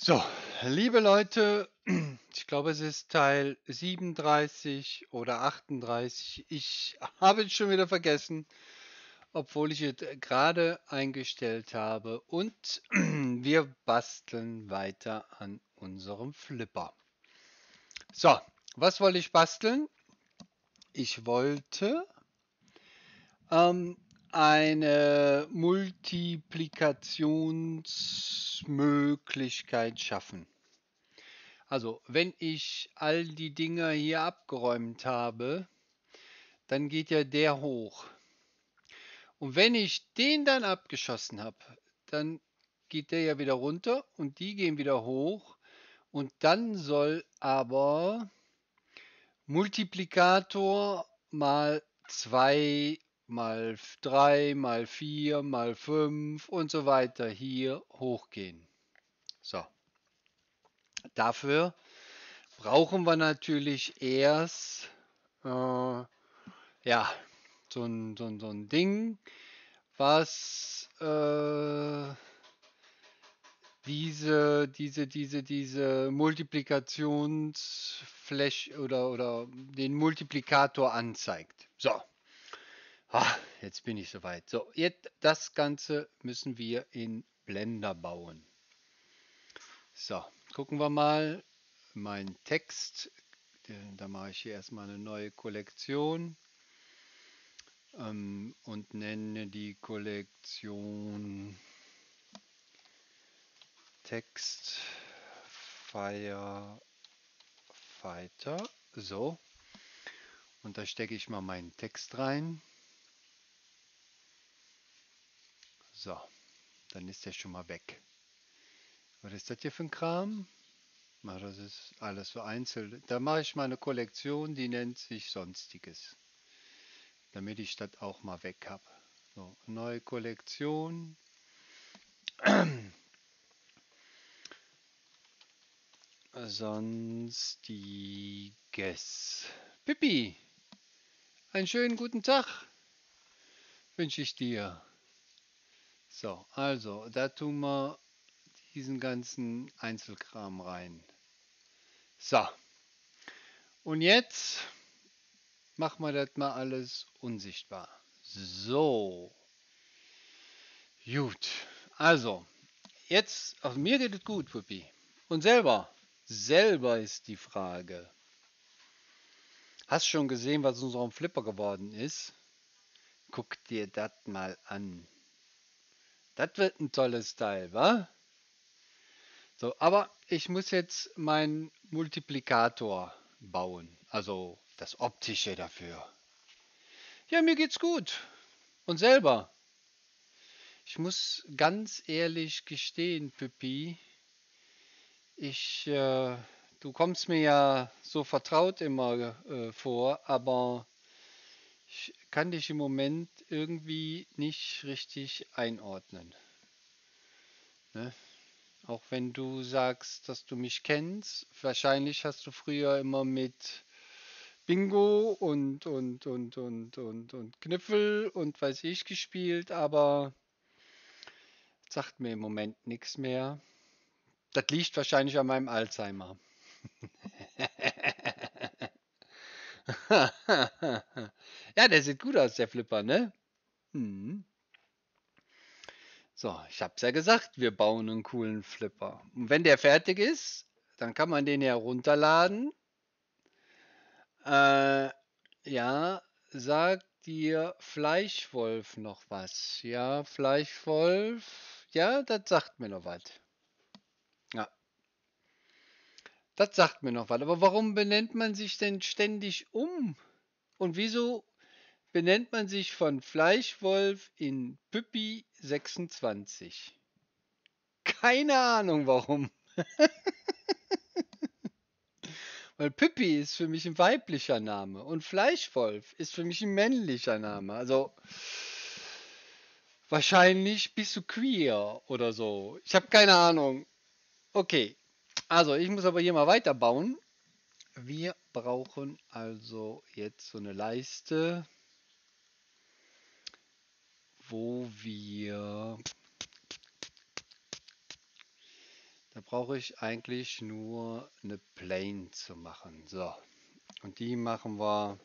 So, liebe Leute, ich glaube, es ist Teil 37 oder 38. Ich habe es schon wieder vergessen, obwohl ich es gerade eingestellt habe. Und wir basteln weiter an unserem Flipper. So, was wollte ich basteln? Ich wollte ähm, eine Multiplikationsmöglichkeit schaffen. Also, wenn ich all die Dinger hier abgeräumt habe, dann geht ja der hoch. Und wenn ich den dann abgeschossen habe, dann geht der ja wieder runter und die gehen wieder hoch. Und dann soll aber Multiplikator mal 2 mal 3 mal 4 mal 5 und so weiter hier hochgehen. So. Dafür brauchen wir natürlich erst äh, ja, so ein, so, ein, so ein Ding, was äh, diese, diese, diese, diese Multiplikationsfläche oder, oder den Multiplikator anzeigt. So, Ah, jetzt bin ich soweit. So, jetzt das Ganze müssen wir in Blender bauen. So, gucken wir mal. Mein Text, da mache ich hier erstmal eine neue Kollektion ähm, und nenne die Kollektion Text Firefighter. So, und da stecke ich mal meinen Text rein. So, dann ist der schon mal weg. Was ist das hier für ein Kram? Das ist alles so einzeln. Da mache ich mal eine Kollektion, die nennt sich Sonstiges. Damit ich das auch mal weg habe. So, neue Kollektion. Sonstiges. Pippi, einen schönen guten Tag wünsche ich dir. So, also, da tun wir diesen ganzen Einzelkram rein. So, und jetzt machen wir das mal alles unsichtbar. So, gut. Also, jetzt, auf mir geht es gut, Puppi. Und selber, selber ist die Frage. Hast schon gesehen, was unserem Flipper geworden ist? Guck dir das mal an. Das wird ein tolles Teil, wa? So, aber ich muss jetzt meinen Multiplikator bauen. Also das Optische dafür. Ja, mir geht's gut. Und selber. Ich muss ganz ehrlich gestehen, Pippi. Ich, äh, du kommst mir ja so vertraut immer äh, vor, aber ich kann dich im Moment irgendwie nicht richtig einordnen. Ne? Auch wenn du sagst, dass du mich kennst, wahrscheinlich hast du früher immer mit Bingo und und und und und und Kniffel und weiß ich gespielt, aber sagt mir im Moment nichts mehr. Das liegt wahrscheinlich an meinem Alzheimer. ja, der sieht gut aus, der Flipper, ne? Hm. So, ich hab's ja gesagt, wir bauen einen coolen Flipper. Und wenn der fertig ist, dann kann man den herunterladen. Äh, ja, sagt dir Fleischwolf noch was? Ja, Fleischwolf, ja, das sagt mir noch was. Ja. Das sagt mir noch was. Aber warum benennt man sich denn ständig um? Und wieso benennt man sich von Fleischwolf in Püppi 26? Keine Ahnung warum. Weil Püppi ist für mich ein weiblicher Name und Fleischwolf ist für mich ein männlicher Name. Also wahrscheinlich bist du queer oder so. Ich habe keine Ahnung. Okay, also, ich muss aber hier mal weiterbauen. Wir brauchen also jetzt so eine Leiste, wo wir Da brauche ich eigentlich nur eine Plane zu machen. So, und die machen wir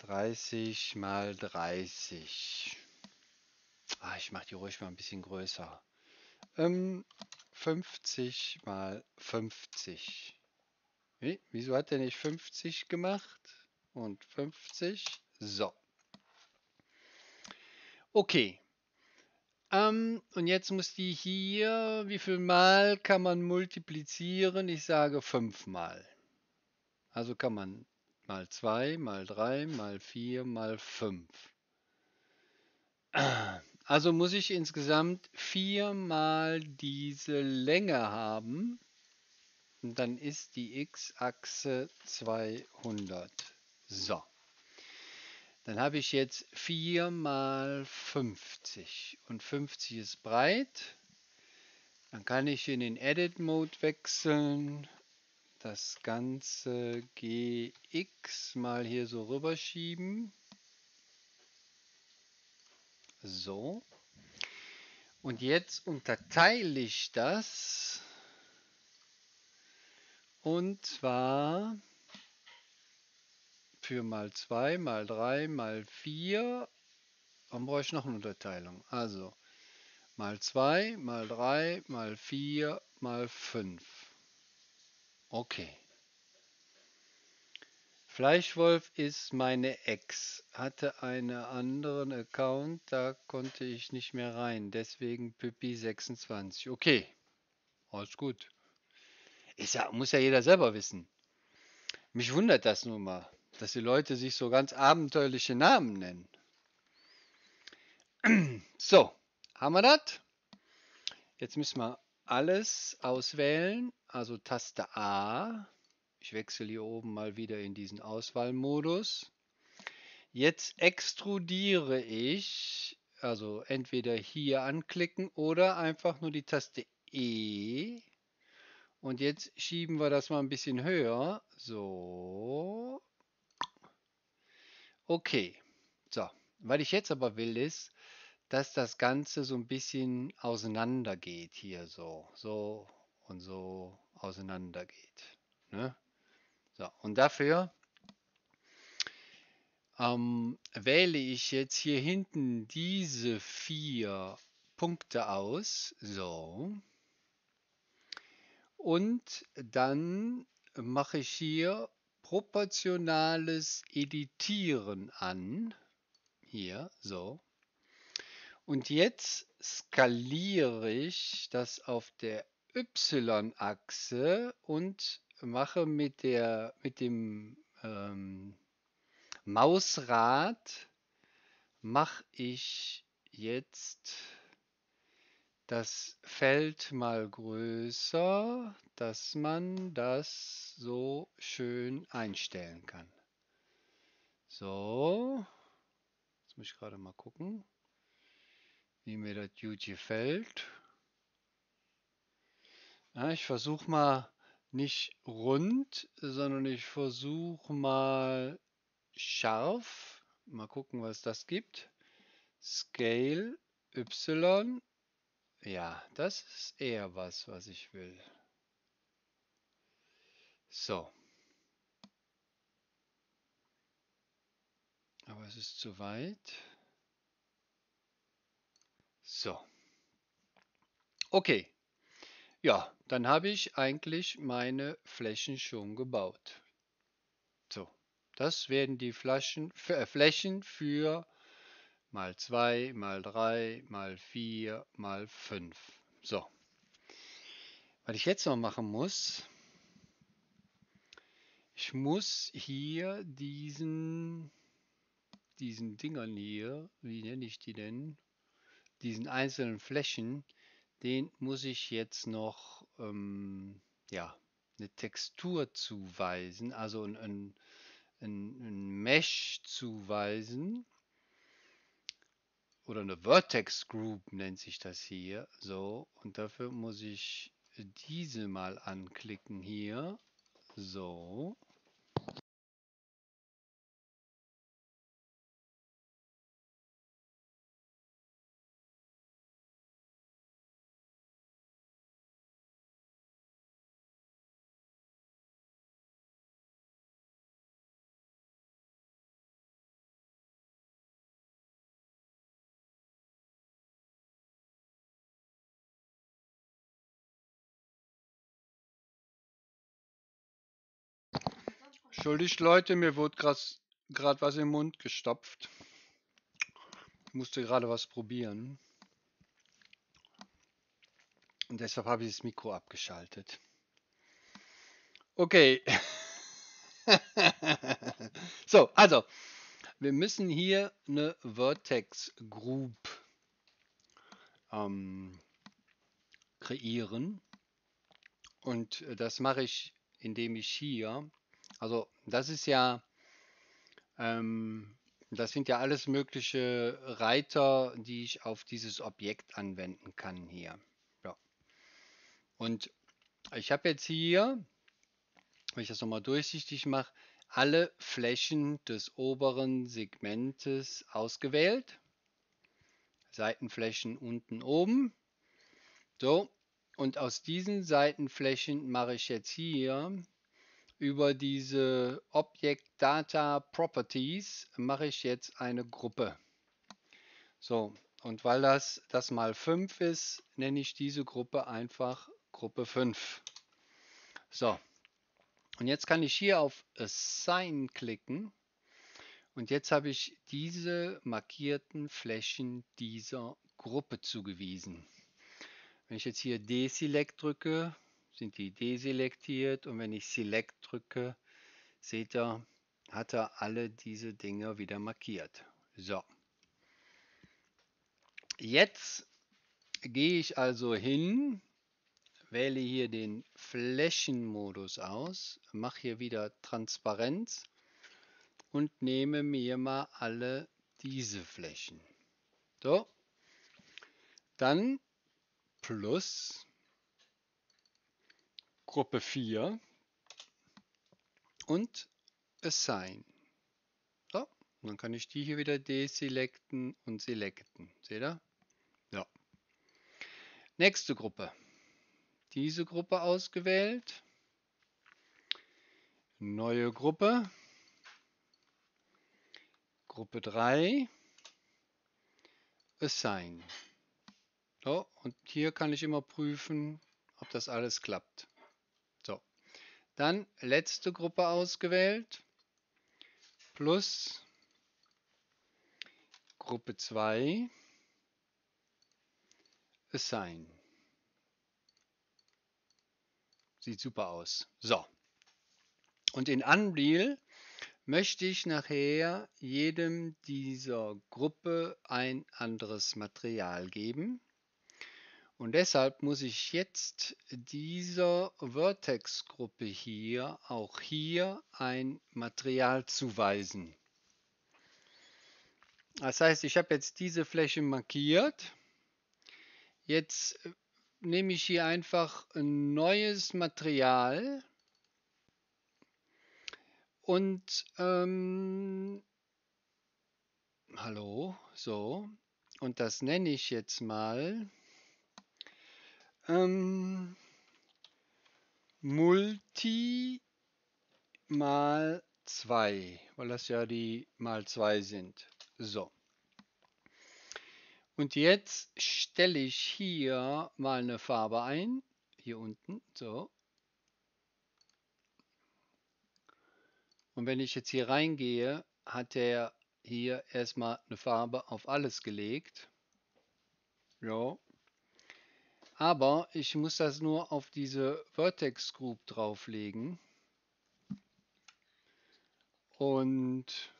30 mal 30. Ah, ich mache die ruhig mal ein bisschen größer. Ähm, 50 mal 50. Wie? Wieso hat er nicht 50 gemacht? Und 50. So. Okay. Ähm, und jetzt muss die hier, wie viel Mal kann man multiplizieren? Ich sage 5 Mal. Also kann man mal 2, mal 3, mal 4, mal 5. Also muss ich insgesamt 4 mal diese Länge haben. Und dann ist die x-Achse 200. So. Dann habe ich jetzt 4 mal 50 und 50 ist breit. Dann kann ich in den Edit Mode wechseln. Das ganze gx mal hier so rüberschieben. So. Und jetzt unterteile ich das. Und zwar für mal 2, mal 3, mal 4. Dann brauche ich noch eine Unterteilung. Also mal 2, mal 3, mal 4, mal 5. Okay. Fleischwolf ist meine Ex. Hatte einen anderen Account, da konnte ich nicht mehr rein. Deswegen Pippi26. Okay. Alles gut. Ist ja, muss ja jeder selber wissen. Mich wundert das nun mal dass die Leute sich so ganz abenteuerliche Namen nennen. So, haben wir das? Jetzt müssen wir alles auswählen, also Taste A. Ich wechsle hier oben mal wieder in diesen Auswahlmodus. Jetzt extrudiere ich, also entweder hier anklicken oder einfach nur die Taste E. Und jetzt schieben wir das mal ein bisschen höher. So. Okay, so. Was ich jetzt aber will, ist, dass das Ganze so ein bisschen auseinander geht hier so. So und so auseinander geht. Ne? So, und dafür ähm, wähle ich jetzt hier hinten diese vier Punkte aus. So. Und dann mache ich hier proportionales Editieren an. Hier, so. Und jetzt skaliere ich das auf der Y-Achse und mache mit, der, mit dem ähm, Mausrad mache ich jetzt das Feld mal größer, dass man das so schön einstellen kann. So, jetzt muss ich gerade mal gucken, wie mir das gut gefällt. Ja, ich versuche mal nicht rund, sondern ich versuche mal scharf. Mal gucken, was das gibt. Scale Y ja, das ist eher was, was ich will. So. Aber es ist zu weit. So. Okay. Ja, dann habe ich eigentlich meine Flächen schon gebaut. So, das werden die Flaschen, äh, Flächen für mal 2, mal 3, mal 4, mal 5. So. Was ich jetzt noch machen muss, ich muss hier diesen, diesen Dingern hier, wie nenne ich die denn, diesen einzelnen Flächen, den muss ich jetzt noch ähm, ja, eine Textur zuweisen, also ein, ein, ein Mesh zuweisen oder eine Vertex Group nennt sich das hier. So, und dafür muss ich diese mal anklicken hier. So. Entschuldigt Leute, mir wurde gerade was im Mund gestopft. Ich musste gerade was probieren. Und deshalb habe ich das Mikro abgeschaltet. Okay. so, also, wir müssen hier eine Vertex Group ähm, kreieren. Und das mache ich, indem ich hier, also das ist ja, ähm, das sind ja alles mögliche Reiter, die ich auf dieses Objekt anwenden kann hier. Ja. Und ich habe jetzt hier, wenn ich das nochmal durchsichtig mache, alle Flächen des oberen Segmentes ausgewählt. Seitenflächen unten oben. So, und aus diesen Seitenflächen mache ich jetzt hier über diese Object Data Properties mache ich jetzt eine Gruppe. So, und weil das, das mal 5 ist, nenne ich diese Gruppe einfach Gruppe 5. So, und jetzt kann ich hier auf Assign klicken und jetzt habe ich diese markierten Flächen dieser Gruppe zugewiesen. Wenn ich jetzt hier Deselect drücke, sind die deselektiert und wenn ich Select drücke, seht ihr, hat er alle diese Dinge wieder markiert. So. Jetzt gehe ich also hin wähle hier den Flächenmodus aus, mache hier wieder Transparenz und nehme mir mal alle diese Flächen. So, dann plus Gruppe 4 und Assign. So, dann kann ich die hier wieder deselekten und selecten. Seht ihr? Ja. Nächste Gruppe diese Gruppe ausgewählt. Neue Gruppe. Gruppe 3. Assign. So, und hier kann ich immer prüfen, ob das alles klappt. Dann letzte Gruppe ausgewählt. Plus Gruppe 2. Assign. Sieht super aus. So. Und in Unreal möchte ich nachher jedem dieser Gruppe ein anderes Material geben. Und deshalb muss ich jetzt dieser Vertex-Gruppe hier auch hier ein Material zuweisen. Das heißt, ich habe jetzt diese Fläche markiert. Jetzt nehme ich hier einfach ein neues Material und ähm, hallo, so, und das nenne ich jetzt mal ähm, Multi mal 2, weil das ja die mal 2 sind. So. Und jetzt stelle ich hier mal eine Farbe ein. Hier unten. So. Und wenn ich jetzt hier reingehe, hat er hier erstmal eine Farbe auf alles gelegt. Ja. Aber ich muss das nur auf diese Vertex Group drauflegen. Und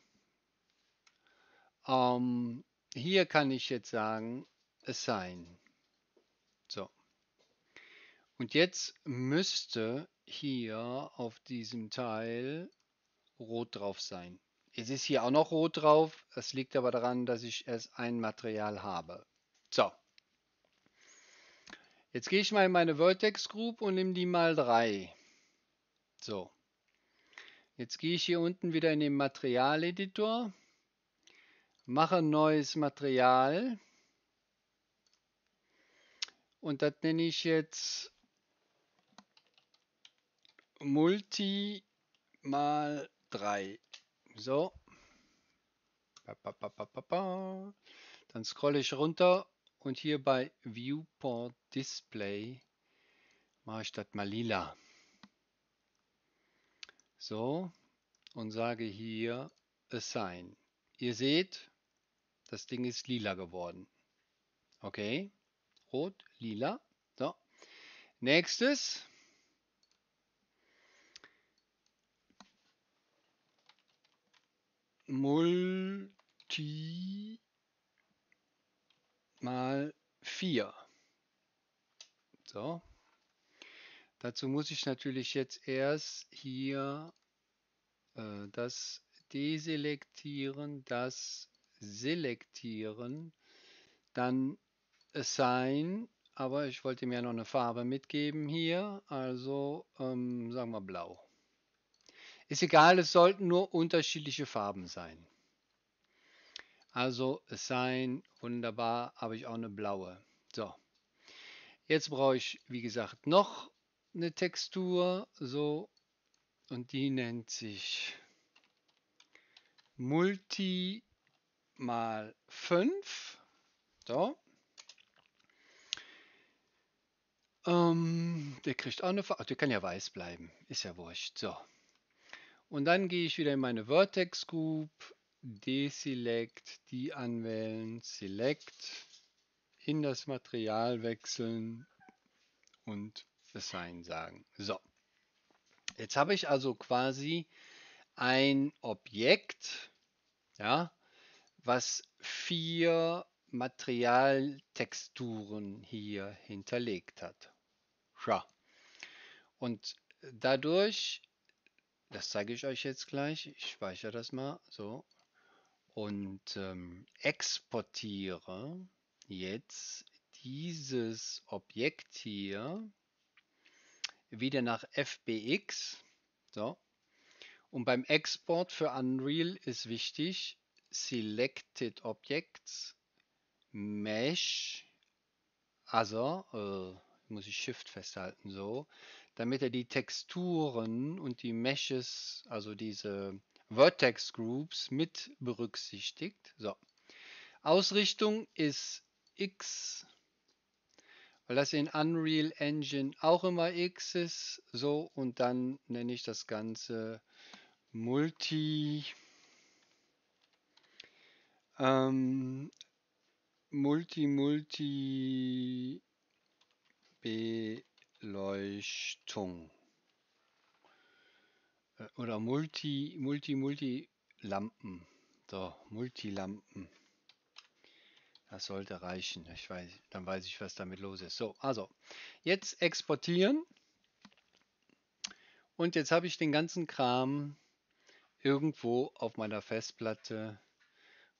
ähm, hier kann ich jetzt sagen, assign. So. Und jetzt müsste hier auf diesem Teil rot drauf sein. Es ist hier auch noch rot drauf. Das liegt aber daran, dass ich erst ein Material habe. So. Jetzt gehe ich mal in meine Vertex Group und nehme die mal 3. So. Jetzt gehe ich hier unten wieder in den Materialeditor mache ein neues Material und das nenne ich jetzt Multi mal 3. So. Dann scrolle ich runter und hier bei Viewport Display mache ich das mal lila. So, und sage hier Assign. Ihr seht, das Ding ist lila geworden. Okay, rot, lila. So. Nächstes. Multi mal 4. So. Dazu muss ich natürlich jetzt erst hier äh, das deselektieren, das selektieren, dann Assign, aber ich wollte mir noch eine Farbe mitgeben hier, also ähm, sagen wir blau. Ist egal, es sollten nur unterschiedliche Farben sein. Also Assign, wunderbar, habe ich auch eine blaue. So, jetzt brauche ich, wie gesagt, noch eine Textur, so, und die nennt sich Multi mal 5. So. Ähm, der kriegt auch eine Farbe. Der kann ja weiß bleiben. Ist ja wurscht. So. Und dann gehe ich wieder in meine Vertex Group, Deselect, die anwählen, Select, in das Material wechseln und Assign sagen. So. Jetzt habe ich also quasi ein Objekt, ja, was vier Materialtexturen hier hinterlegt hat. Ja. Und dadurch, das zeige ich euch jetzt gleich, ich speichere das mal so und ähm, exportiere jetzt dieses Objekt hier wieder nach FBX. So. Und beim Export für Unreal ist wichtig, Selected Objects, Mesh, also, äh, muss ich Shift festhalten, so, damit er die Texturen und die Meshes, also diese Vertex Groups mit berücksichtigt. So. Ausrichtung ist X, weil das in Unreal Engine auch immer X ist, so, und dann nenne ich das Ganze Multi ähm, Multi Multi Beleuchtung oder Multi Multi Multi Lampen. So, Multilampen. Das sollte reichen. Ich weiß, dann weiß ich, was damit los ist. So, also jetzt exportieren. Und jetzt habe ich den ganzen Kram irgendwo auf meiner Festplatte.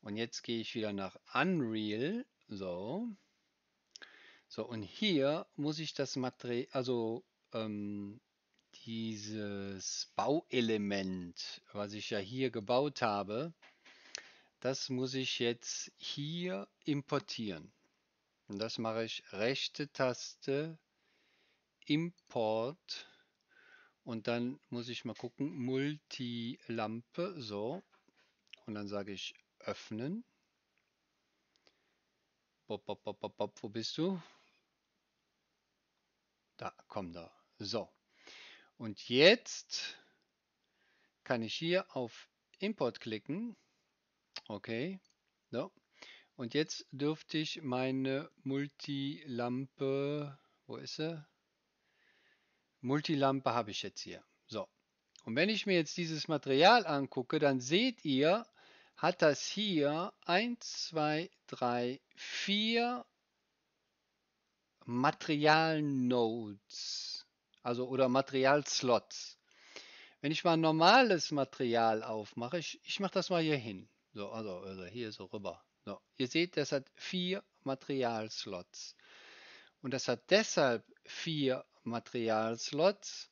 Und jetzt gehe ich wieder nach Unreal. So. So, und hier muss ich das Material, also ähm, dieses Bauelement, was ich ja hier gebaut habe, das muss ich jetzt hier importieren. Und das mache ich rechte Taste, Import und dann muss ich mal gucken, Multilampe, so. Und dann sage ich öffnen. Bop, bop, bop, bop, bop, wo bist du? Da, komm da. So. Und jetzt kann ich hier auf Import klicken. Okay. So. Und jetzt dürfte ich meine Multilampe, wo ist sie? Multilampe habe ich jetzt hier. So. Und wenn ich mir jetzt dieses Material angucke, dann seht ihr, hat das hier 1, 2, 3, 4 Materialnodes, also oder Materialslots. Wenn ich mal normales Material aufmache, ich, ich mache das mal hier hin, so, also, also hier so rüber. So, ihr seht, das hat vier Materialslots. Und das hat deshalb vier Materialslots,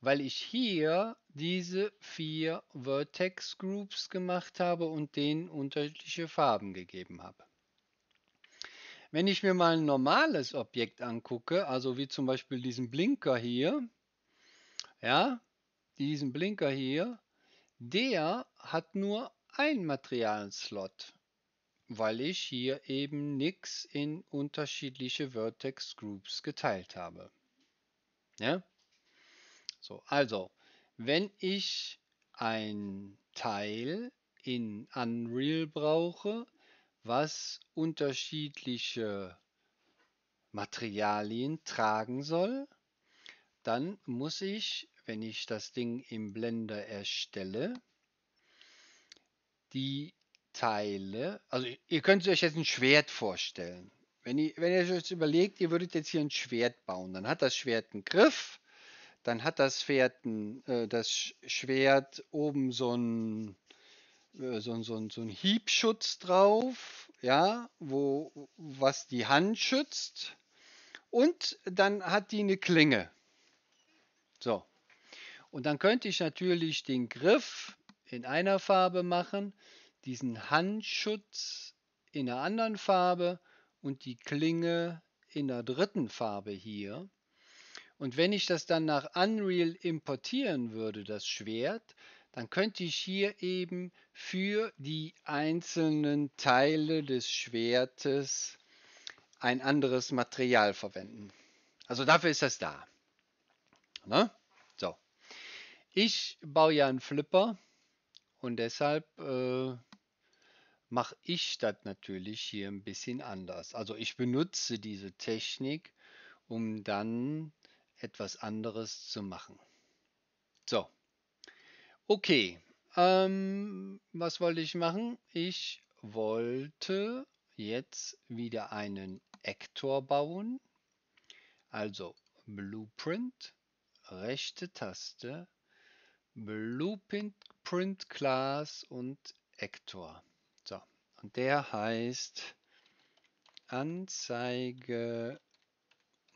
weil ich hier diese vier Vertex Groups gemacht habe und denen unterschiedliche Farben gegeben habe. Wenn ich mir mal ein normales Objekt angucke, also wie zum Beispiel diesen Blinker hier, ja, diesen Blinker hier, der hat nur ein Materialslot, weil ich hier eben nichts in unterschiedliche Vertex Groups geteilt habe. Ja? So, also, wenn ich ein Teil in Unreal brauche, was unterschiedliche Materialien tragen soll, dann muss ich, wenn ich das Ding im Blender erstelle, die Teile, also ihr könnt euch jetzt ein Schwert vorstellen. Wenn ihr, wenn ihr euch jetzt überlegt, ihr würdet jetzt hier ein Schwert bauen, dann hat das Schwert einen Griff, dann hat das Schwert, ein, äh, das Schwert oben so ein so, so, so ein Hiebschutz drauf, ja, wo, was die Hand schützt. Und dann hat die eine Klinge. So. Und dann könnte ich natürlich den Griff in einer Farbe machen, diesen Handschutz in einer anderen Farbe und die Klinge in der dritten Farbe hier. Und wenn ich das dann nach Unreal importieren würde, das Schwert, dann könnte ich hier eben für die einzelnen Teile des Schwertes ein anderes Material verwenden. Also dafür ist das da. Ne? So. Ich baue ja einen Flipper und deshalb äh, mache ich das natürlich hier ein bisschen anders. Also ich benutze diese Technik, um dann etwas anderes zu machen. So. Okay, ähm, was wollte ich machen? Ich wollte jetzt wieder einen Actor bauen. Also Blueprint, rechte Taste, Blueprint Class und Actor. So, und der heißt Anzeige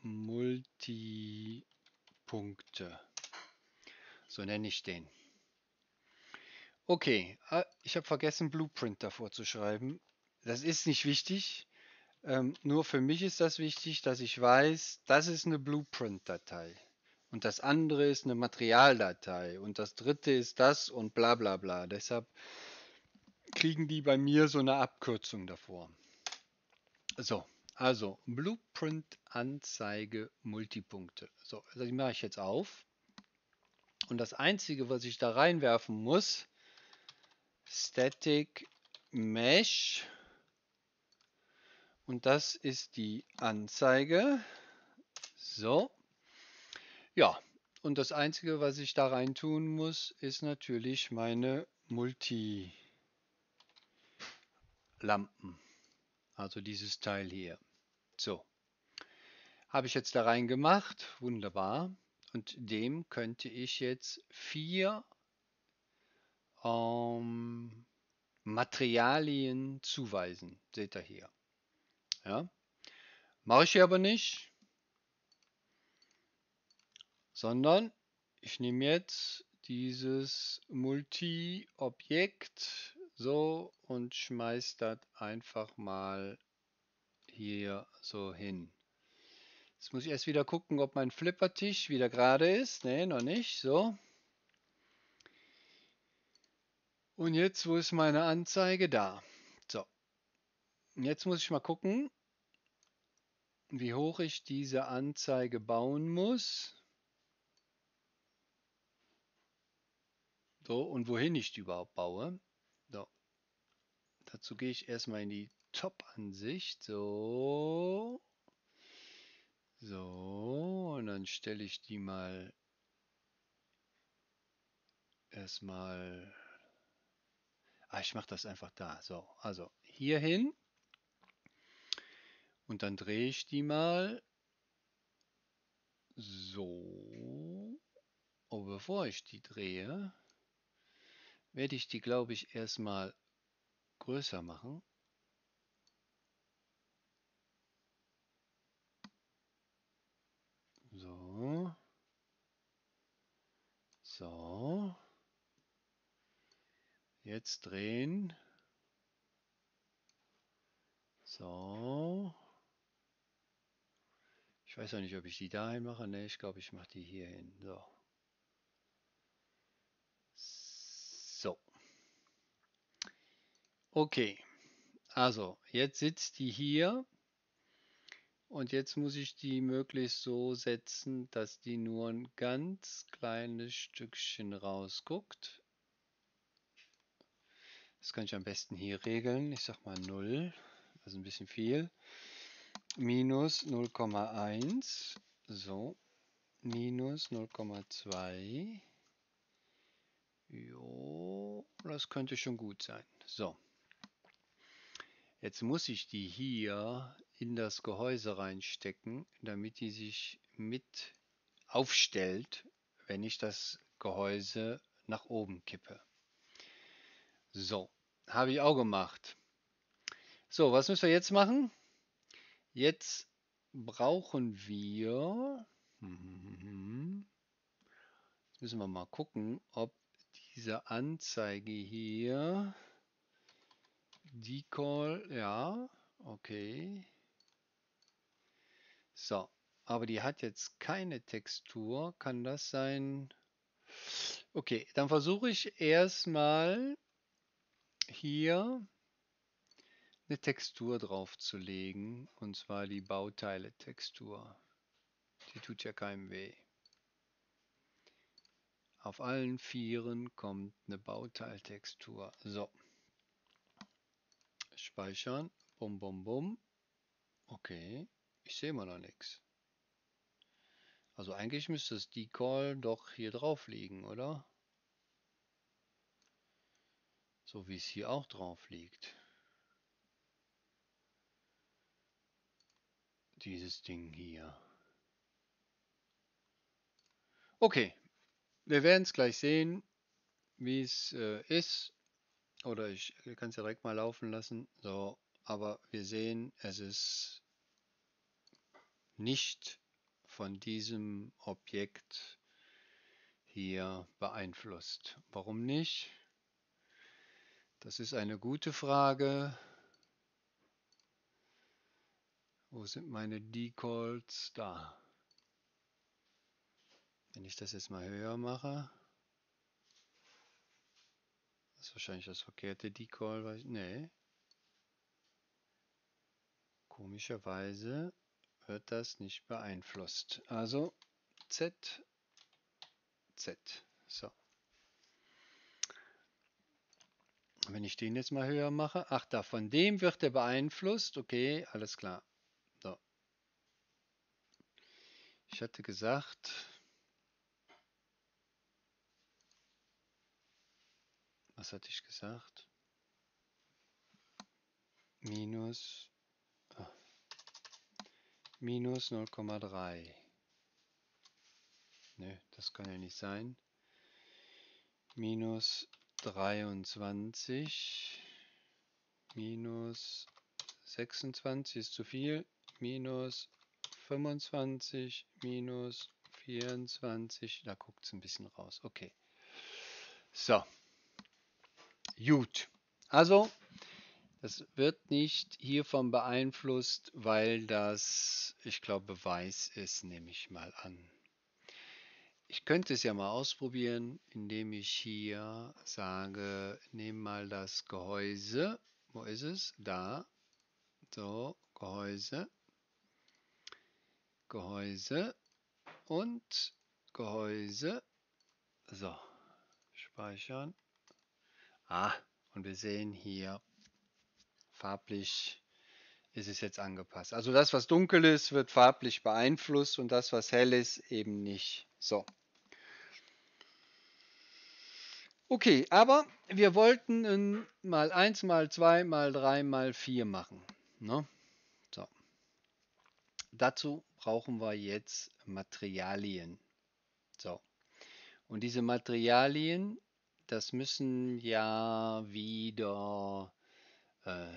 Multipunkte. So nenne ich den. Okay, äh, ich habe vergessen, Blueprint davor zu schreiben. Das ist nicht wichtig. Ähm, nur für mich ist das wichtig, dass ich weiß, das ist eine Blueprint-Datei. Und das andere ist eine Materialdatei. Und das dritte ist das und bla bla bla. Deshalb kriegen die bei mir so eine Abkürzung davor. So, also Blueprint Anzeige Multipunkte. So, die mache ich jetzt auf. Und das einzige, was ich da reinwerfen muss, Static Mesh. Und das ist die Anzeige. So. Ja, und das Einzige, was ich da rein tun muss, ist natürlich meine Multi-Lampen. Also dieses Teil hier. So. Habe ich jetzt da rein gemacht. Wunderbar. Und dem könnte ich jetzt vier ähm, Materialien zuweisen. Seht ihr hier. Ja? Mache ich hier aber nicht, sondern ich nehme jetzt dieses Multi-Objekt so und schmeiß das einfach mal hier so hin. Jetzt muss ich erst wieder gucken, ob mein Flippertisch wieder gerade ist. Ne, noch nicht. So. Und jetzt, wo ist meine Anzeige? Da. So. Jetzt muss ich mal gucken, wie hoch ich diese Anzeige bauen muss. So, und wohin ich die überhaupt baue. So. Dazu gehe ich erstmal in die Top-Ansicht. So. So, und dann stelle ich die mal erstmal Ah, ich mache das einfach da. So, also hier hin. Und dann drehe ich die mal. So. Aber bevor ich die drehe, werde ich die, glaube ich, erstmal größer machen. So. So. Jetzt drehen. So. Ich weiß auch nicht, ob ich die dahin mache. Ne, ich glaube, ich mache die hier hin. So. So. Okay. Also, jetzt sitzt die hier. Und jetzt muss ich die möglichst so setzen, dass die nur ein ganz kleines Stückchen rausguckt. Das kann ich am besten hier regeln. Ich sag mal 0, also ein bisschen viel. Minus 0,1, so, minus 0,2. Jo, das könnte schon gut sein. So. Jetzt muss ich die hier in das Gehäuse reinstecken, damit die sich mit aufstellt, wenn ich das Gehäuse nach oben kippe. So, habe ich auch gemacht. So, was müssen wir jetzt machen? Jetzt brauchen wir, jetzt müssen wir mal gucken, ob diese Anzeige hier, Decall, ja, okay. So, aber die hat jetzt keine Textur. Kann das sein? Okay, dann versuche ich erstmal hier eine Textur drauf zu legen. Und zwar die Bauteile-Textur. Die tut ja keinem weh. Auf allen Vieren kommt eine Bauteiltextur. So. Speichern. Bum, bum, bum. Okay. Ich sehe mal noch nichts. Also eigentlich müsste das Decal doch hier drauf liegen, oder? So wie es hier auch drauf liegt. Dieses Ding hier. Okay, wir werden es gleich sehen, wie es äh, ist. Oder ich kann es direkt mal laufen lassen. So, aber wir sehen, es ist nicht von diesem Objekt hier beeinflusst. Warum nicht? Das ist eine gute Frage. Wo sind meine Decalls? Da. Wenn ich das jetzt mal höher mache, das ist wahrscheinlich das verkehrte Decall. Weil, nee. Komischerweise wird das nicht beeinflusst. Also Z, Z. So. Wenn ich den jetzt mal höher mache, ach da, von dem wird er beeinflusst. Okay, alles klar. So. Ich hatte gesagt, was hatte ich gesagt? Minus, oh, minus 0,3. Ne, das kann ja nicht sein. Minus 23 minus 26 ist zu viel, minus 25 minus 24, da guckt es ein bisschen raus. Okay. So. Gut. Also, das wird nicht hiervon beeinflusst, weil das, ich glaube, weiß ist, nehme ich mal an. Ich könnte es ja mal ausprobieren, indem ich hier sage, nehme mal das Gehäuse. Wo ist es? Da. So, Gehäuse. Gehäuse und Gehäuse. So, speichern. Ah, und wir sehen hier farblich ist es jetzt angepasst. Also das, was dunkel ist, wird farblich beeinflusst und das, was hell ist, eben nicht. So. Okay, aber wir wollten mal 1, mal 2, mal 3, mal 4 machen. Ne? So. Dazu brauchen wir jetzt Materialien. So. Und diese Materialien, das müssen ja wieder äh,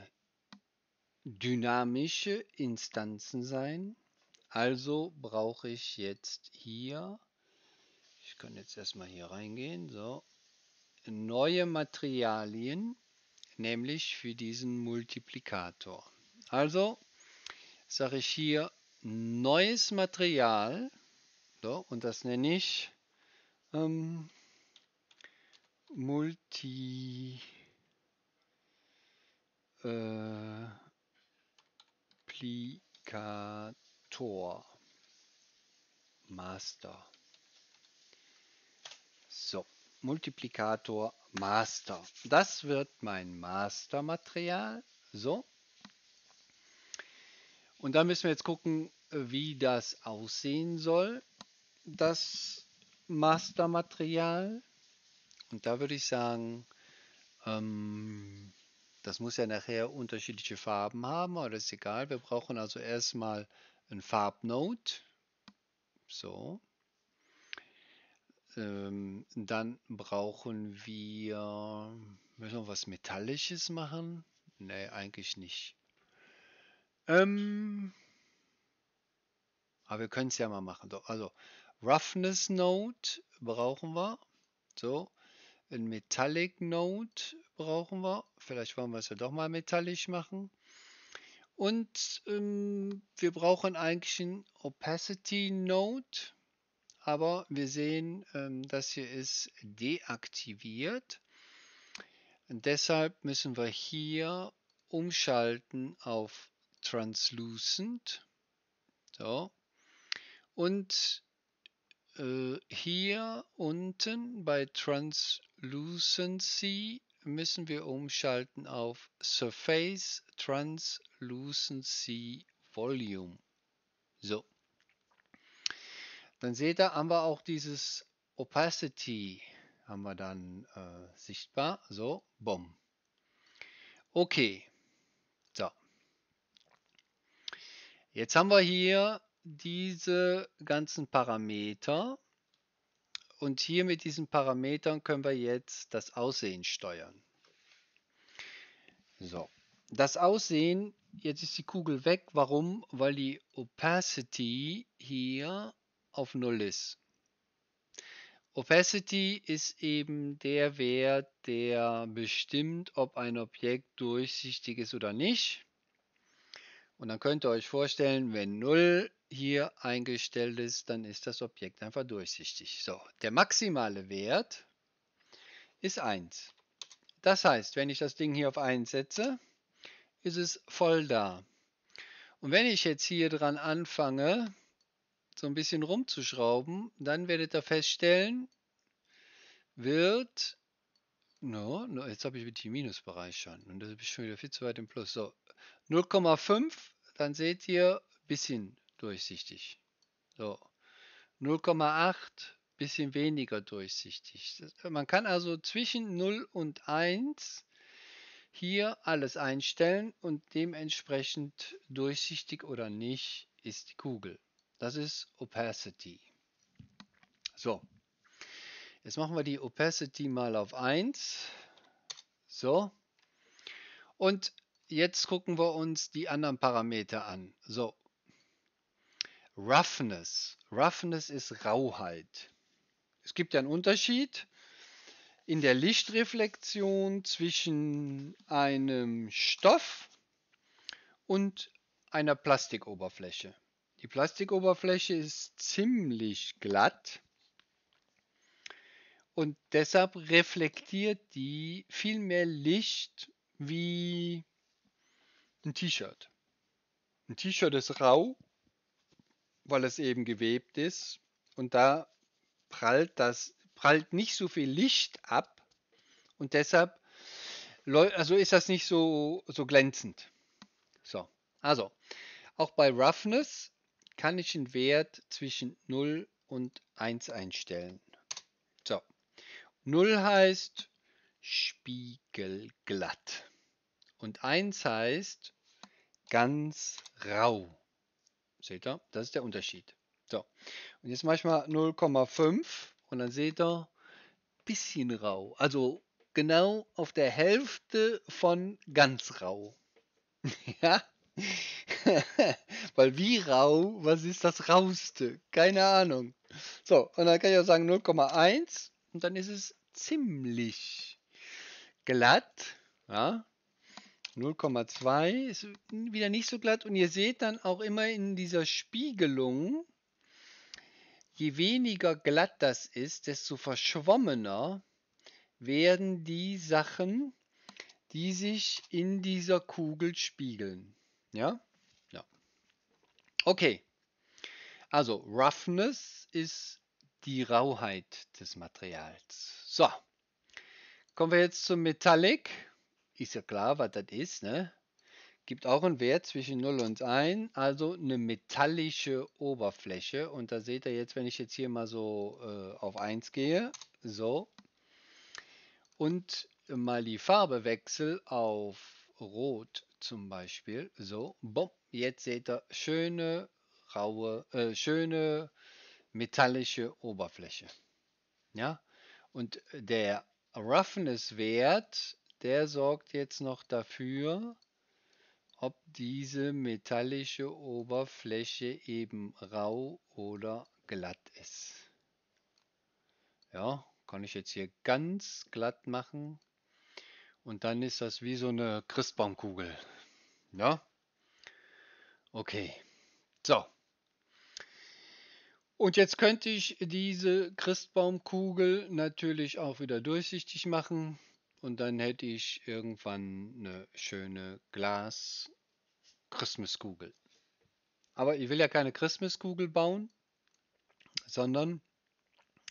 dynamische Instanzen sein. Also brauche ich jetzt hier, ich kann jetzt erstmal hier reingehen, so, neue Materialien, nämlich für diesen Multiplikator. Also sage ich hier neues Material so, und das nenne ich ähm, Multiplikator Master. Multiplikator Master. Das wird mein Mastermaterial. So. Und da müssen wir jetzt gucken, wie das aussehen soll, das Mastermaterial. Und da würde ich sagen, ähm, das muss ja nachher unterschiedliche Farben haben, aber das ist egal. Wir brauchen also erstmal ein Farbnode. So. Ähm, dann brauchen wir, müssen wir was Metallisches machen? Nee, eigentlich nicht. Ähm, aber wir können es ja mal machen. Also Roughness Node brauchen wir. So, ein Metallic Node brauchen wir. Vielleicht wollen wir es ja doch mal metallisch machen. Und ähm, wir brauchen eigentlich ein Opacity Node. Aber wir sehen, ähm, das hier ist deaktiviert. Und deshalb müssen wir hier umschalten auf Translucent. So. Und äh, hier unten bei Translucency müssen wir umschalten auf Surface Translucency Volume. So. Dann seht ihr, haben wir auch dieses Opacity haben wir dann äh, sichtbar. So, bumm. Okay. So. Jetzt haben wir hier diese ganzen Parameter und hier mit diesen Parametern können wir jetzt das Aussehen steuern. So, das Aussehen, jetzt ist die Kugel weg. Warum? Weil die Opacity hier auf 0 ist. Opacity ist eben der Wert, der bestimmt, ob ein Objekt durchsichtig ist oder nicht. Und dann könnt ihr euch vorstellen, wenn 0 hier eingestellt ist, dann ist das Objekt einfach durchsichtig. So, der maximale Wert ist 1. Das heißt, wenn ich das Ding hier auf 1 setze, ist es voll da. Und wenn ich jetzt hier dran anfange, so ein bisschen rumzuschrauben, dann werdet ihr feststellen, wird, no, no jetzt habe ich mit dem Minusbereich schon und das ist schon wieder viel zu weit im Plus. So, 0,5, dann seht ihr, bisschen durchsichtig. So, 0,8, bisschen weniger durchsichtig. Man kann also zwischen 0 und 1 hier alles einstellen und dementsprechend durchsichtig oder nicht ist die Kugel. Das ist Opacity. So, jetzt machen wir die Opacity mal auf 1. So, und jetzt gucken wir uns die anderen Parameter an. So, Roughness. Roughness ist Rauheit. Es gibt ja einen Unterschied in der Lichtreflexion zwischen einem Stoff und einer Plastikoberfläche. Die Plastikoberfläche ist ziemlich glatt und deshalb reflektiert die viel mehr Licht wie ein T-Shirt. Ein T-Shirt ist rau, weil es eben gewebt ist und da prallt das prallt nicht so viel Licht ab und deshalb also ist das nicht so so glänzend. So, also auch bei Roughness kann ich einen Wert zwischen 0 und 1 einstellen. So, 0 heißt spiegelglatt und 1 heißt ganz rau. Seht ihr? Das ist der Unterschied. So, und jetzt mache ich mal 0,5 und dann seht ihr, bisschen rau. Also genau auf der Hälfte von ganz rau. ja? Weil wie rau, was ist das Rauste? Keine Ahnung. So, und dann kann ich auch sagen 0,1 und dann ist es ziemlich glatt. Ja? 0,2 ist wieder nicht so glatt und ihr seht dann auch immer in dieser Spiegelung, je weniger glatt das ist, desto verschwommener werden die Sachen, die sich in dieser Kugel spiegeln. Ja? Ja. Okay. Also Roughness ist die Rauheit des Materials. So. kommen wir jetzt zum Metallic. Ist ja klar, was das ist, ne? Gibt auch einen Wert zwischen 0 und 1, also eine metallische Oberfläche. Und da seht ihr jetzt, wenn ich jetzt hier mal so äh, auf 1 gehe, so, und mal die Farbe wechsle auf Rot zum Beispiel, so, bumm, jetzt seht ihr schöne, raue, äh, schöne metallische Oberfläche. Ja, und der Roughness-Wert, der sorgt jetzt noch dafür, ob diese metallische Oberfläche eben rau oder glatt ist. Ja, kann ich jetzt hier ganz glatt machen und dann ist das wie so eine Christbaumkugel. Ja, okay. So. Und jetzt könnte ich diese Christbaumkugel natürlich auch wieder durchsichtig machen. Und dann hätte ich irgendwann eine schöne Glas-Christmaskugel. Aber ich will ja keine Christmaskugel bauen, sondern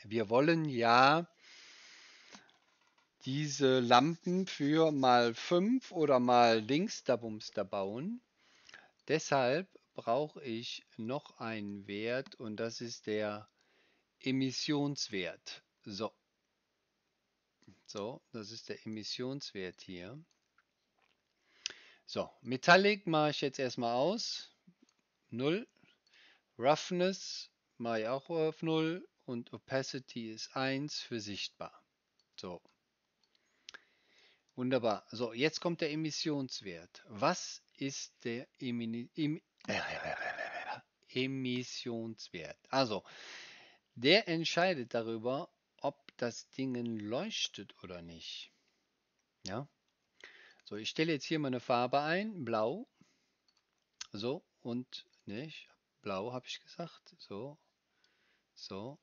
wir wollen ja diese Lampen für mal 5 oder mal Linksterbumster bauen. Deshalb brauche ich noch einen Wert und das ist der Emissionswert. So, so, das ist der Emissionswert hier. So, Metallic mache ich jetzt erstmal aus. 0. Roughness mache ich auch auf 0 und Opacity ist 1 für sichtbar. So. Wunderbar. So, jetzt kommt der Emissionswert. Was ist der Emi em Emissionswert? Also, der entscheidet darüber, das Ding leuchtet oder nicht. Ja. So, ich stelle jetzt hier meine Farbe ein, blau. So, und nicht, blau habe ich gesagt. So, so,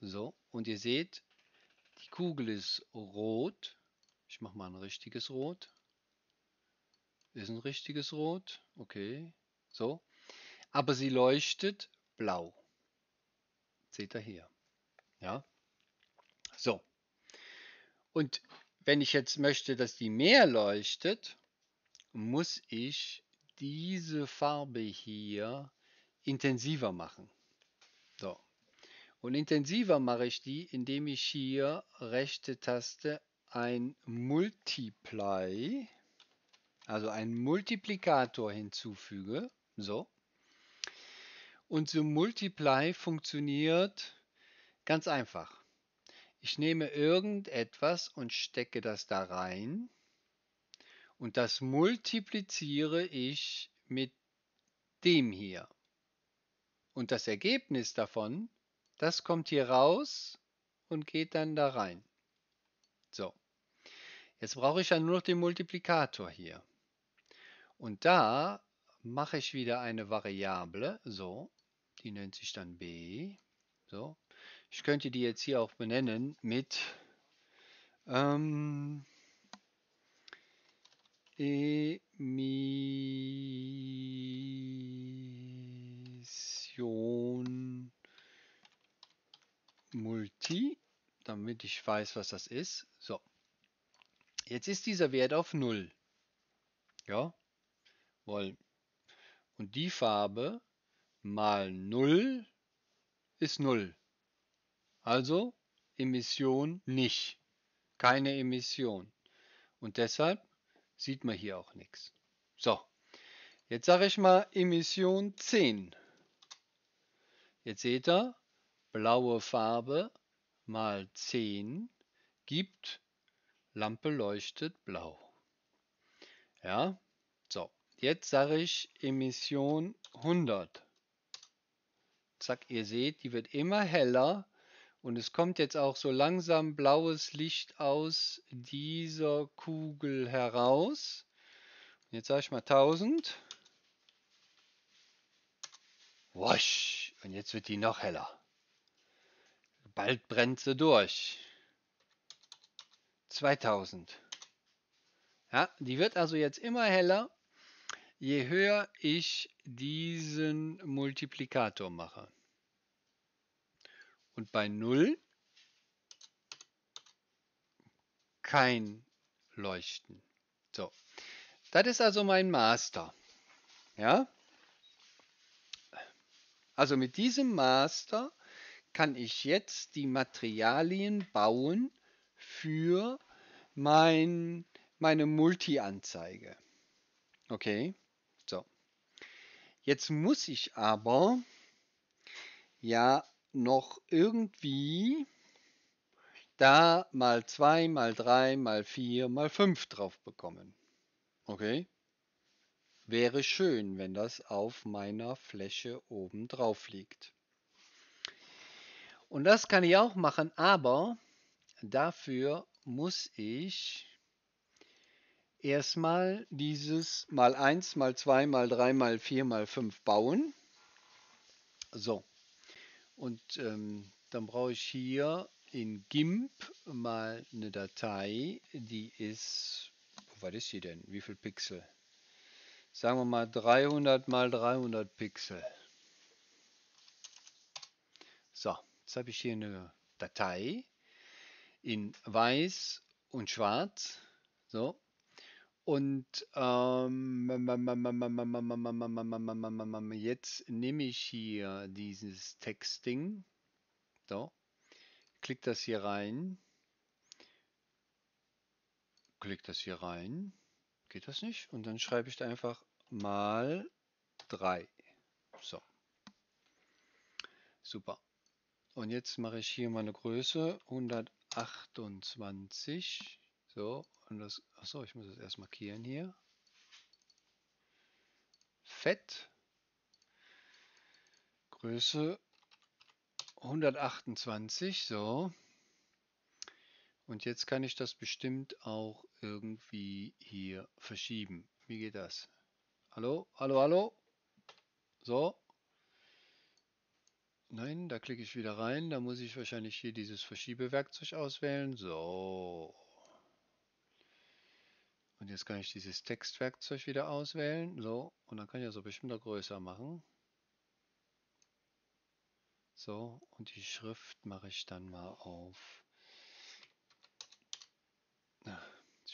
so. Und ihr seht, die Kugel ist rot. Ich mache mal ein richtiges Rot. Ist ein richtiges Rot. Okay. So. Aber sie leuchtet blau. Seht ihr hier. Ja. So. Und wenn ich jetzt möchte, dass die mehr leuchtet, muss ich diese Farbe hier intensiver machen. So. Und intensiver mache ich die, indem ich hier rechte Taste ein Multiply, also ein Multiplikator hinzufüge. So. Und so Multiply funktioniert ganz einfach. Ich nehme irgendetwas und stecke das da rein und das multipliziere ich mit dem hier. Und das Ergebnis davon, das kommt hier raus und geht dann da rein. So, jetzt brauche ich ja nur noch den Multiplikator hier. Und da mache ich wieder eine Variable, so, die nennt sich dann b, so, ich könnte die jetzt hier auch benennen mit ähm, Emission Multi, damit ich weiß, was das ist. So, jetzt ist dieser Wert auf 0. Ja, weil und die Farbe mal 0 ist 0. Also Emission nicht. Keine Emission. Und deshalb sieht man hier auch nichts. So, jetzt sage ich mal Emission 10. Jetzt seht ihr, blaue Farbe mal 10 gibt Lampe leuchtet blau. Ja, so, jetzt sage ich Emission 100. Zack, ihr seht, die wird immer heller und es kommt jetzt auch so langsam blaues Licht aus dieser Kugel heraus. Jetzt sage ich mal 1000. Wasch. Und jetzt wird die noch heller. Bald brennt sie durch. 2000. Ja, die wird also jetzt immer heller, je höher ich diesen Multiplikator mache. Und bei 0 kein Leuchten. So, das ist also mein Master. Ja? Also mit diesem Master kann ich jetzt die Materialien bauen für mein, meine Multi-Anzeige. Okay, so. Jetzt muss ich aber ja noch irgendwie da mal 2, mal 3, mal 4, mal 5 drauf bekommen. Okay? Wäre schön, wenn das auf meiner Fläche oben drauf liegt. Und das kann ich auch machen, aber dafür muss ich erstmal dieses mal 1, mal 2, mal 3, mal 4, mal 5 bauen. So. Und ähm, dann brauche ich hier in GIMP mal eine Datei, die ist, was ist sie denn? Wie viel Pixel? Sagen wir mal 300 mal 300 Pixel. So, jetzt habe ich hier eine Datei in weiß und schwarz. So. Und ähm, jetzt nehme ich hier dieses Textding. So. Klick das hier rein. Klick das hier rein. Geht das nicht? Und dann schreibe ich da einfach mal 3. So. Super. Und jetzt mache ich hier meine Größe 128. So, und das, achso, ich muss es erst markieren hier. Fett. Größe 128, so. Und jetzt kann ich das bestimmt auch irgendwie hier verschieben. Wie geht das? Hallo, hallo, hallo? So. Nein, da klicke ich wieder rein. Da muss ich wahrscheinlich hier dieses Verschiebewerkzeug auswählen. So. Und jetzt kann ich dieses Textwerkzeug wieder auswählen. So, und dann kann ich das bestimmt noch größer machen. So, und die Schrift mache ich dann mal auf.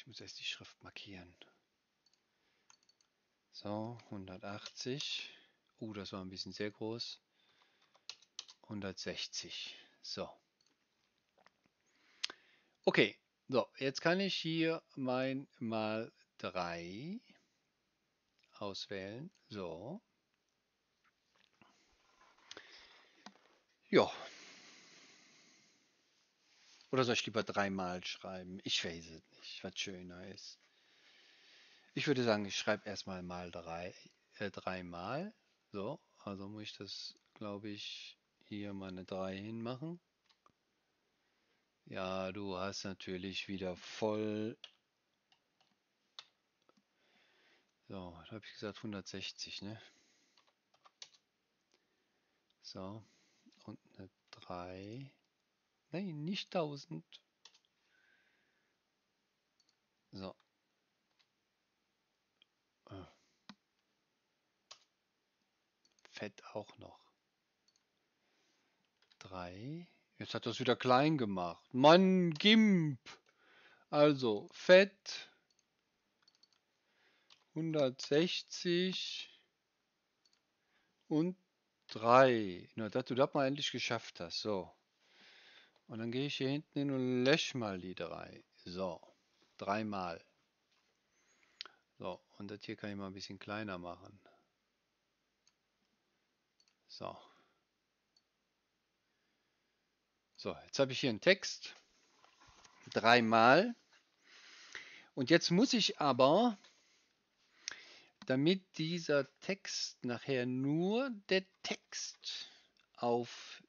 Ich muss erst die Schrift markieren. So, 180. Uh, das war ein bisschen sehr groß. 160. So. Okay, so, jetzt kann ich hier mein mal 3 auswählen. So. Ja. Oder soll ich lieber dreimal schreiben? Ich weiß es nicht, was schöner ist. Ich würde sagen, ich schreibe erstmal mal drei, äh, dreimal. So, also muss ich das, glaube ich, hier mal eine 3 hinmachen. Ja, du hast natürlich wieder voll. So, da habe ich gesagt 160, ne? So, und eine 3. Nein, nicht 1000. So. Äh. Fett auch noch. 3. Jetzt hat er es wieder klein gemacht. Mann, Gimp. Also, Fett. 160 und 3. Na, dass du das mal endlich geschafft hast. So. Und dann gehe ich hier hinten hin und lösche mal die 3. So. Dreimal. So. Und das hier kann ich mal ein bisschen kleiner machen. So. So, jetzt habe ich hier einen Text. Dreimal. Und jetzt muss ich aber, damit dieser Text nachher nur der Text auf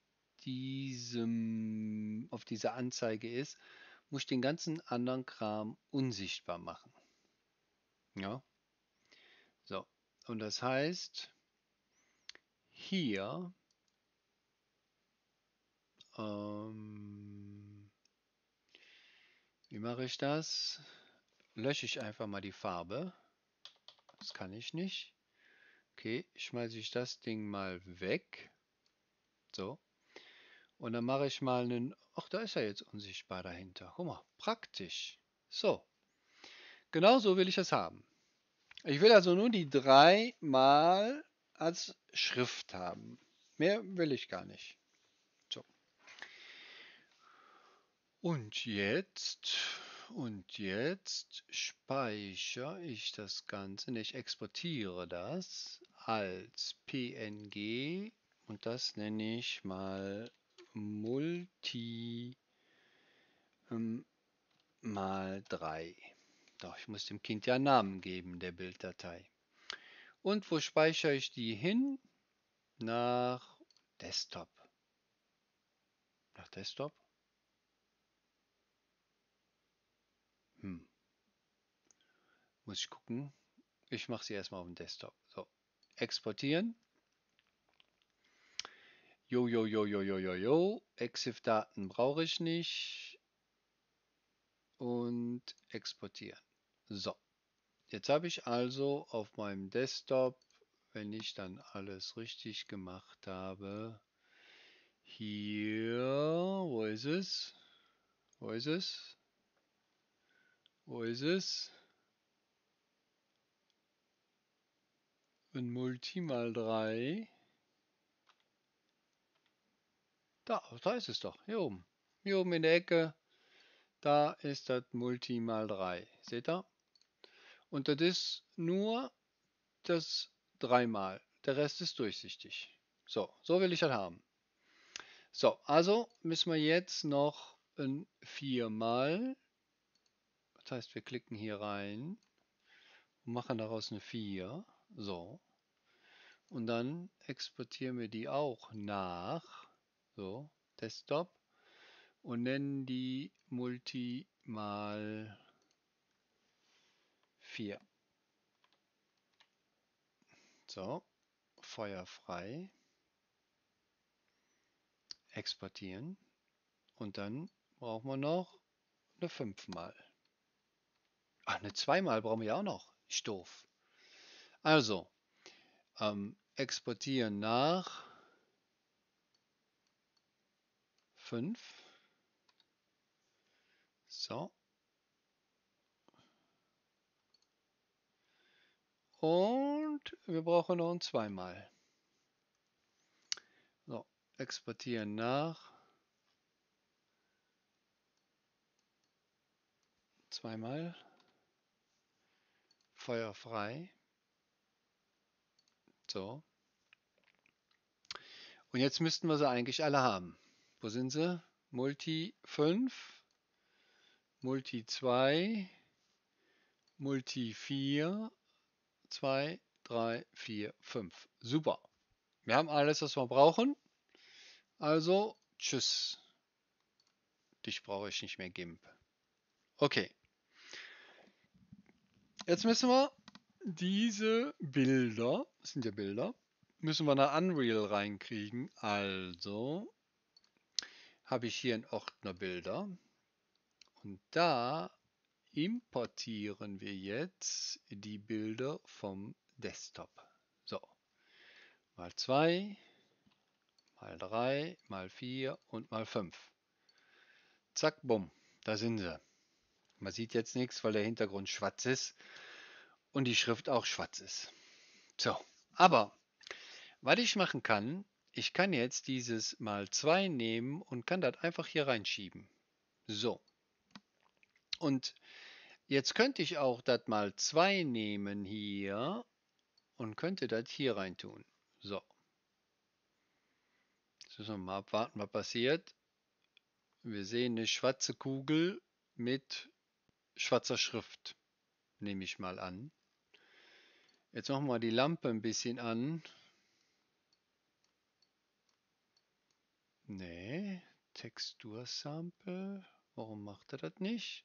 diesem, auf dieser Anzeige ist, muss ich den ganzen anderen Kram unsichtbar machen. Ja. So. Und das heißt, hier ähm, wie mache ich das? Lösche ich einfach mal die Farbe. Das kann ich nicht. Okay, schmeiße ich das Ding mal weg. So. Und dann mache ich mal einen... Ach, da ist er jetzt unsichtbar dahinter. Guck mal, praktisch. So. Genau so will ich es haben. Ich will also nur die drei mal als Schrift haben. Mehr will ich gar nicht. So. Und jetzt, und jetzt speichere ich das Ganze, ich exportiere das als PNG und das nenne ich mal Multi ähm, mal 3. Doch, ich muss dem Kind ja einen Namen geben, der Bilddatei. Und wo speichere ich die hin? Nach Desktop. Nach Desktop? Muss ich gucken. Ich mache sie erstmal auf dem Desktop. So, exportieren. Jo, jo, jo, jo, jo, jo, jo. EXIF-Daten brauche ich nicht. Und exportieren. So, jetzt habe ich also auf meinem Desktop, wenn ich dann alles richtig gemacht habe, hier, wo ist es? Wo ist es? Wo ist es? Ein Multi mal 3. Da, da ist es doch. Hier oben. Hier oben in der Ecke. Da ist das Multi mal 3. Seht ihr? Und das ist nur das dreimal. Der Rest ist durchsichtig. So, so will ich das haben. So, also müssen wir jetzt noch ein viermal. Das heißt, wir klicken hier rein und machen daraus eine 4. So. Und dann exportieren wir die auch nach. So, Desktop. Und nennen die Multi mal 4. So, Feuer frei. Exportieren. Und dann brauchen wir noch eine 5 mal. Ach, eine 2 mal brauchen wir ja auch noch. Doof. Also, ähm, exportieren nach 5. So. Und wir brauchen noch ein zweimal. So, exportieren nach. Zweimal. Feuer frei. So. Und jetzt müssten wir sie eigentlich alle haben. Wo sind sie? Multi 5, Multi 2, Multi 4 2, 3, 4, 5. Super. Wir haben alles, was wir brauchen. Also, tschüss. Dich brauche ich nicht mehr, GIMP. Okay. Jetzt müssen wir diese Bilder, sind ja Bilder, müssen wir nach Unreal reinkriegen. Also habe ich hier einen Ordner Bilder und da importieren wir jetzt die Bilder vom Desktop. So, mal 2, mal 3, mal 4 und mal 5. Zack, bumm, da sind sie. Man sieht jetzt nichts, weil der Hintergrund schwarz ist und die Schrift auch schwarz ist. So, aber was ich machen kann, ich kann jetzt dieses mal 2 nehmen und kann das einfach hier reinschieben. So. Und Jetzt könnte ich auch das mal 2 nehmen hier und könnte das hier rein tun. So. Jetzt müssen wir mal abwarten, was passiert. Wir sehen eine schwarze Kugel mit schwarzer Schrift, nehme ich mal an. Jetzt machen wir die Lampe ein bisschen an. Nee, Textursample. Warum macht er das nicht?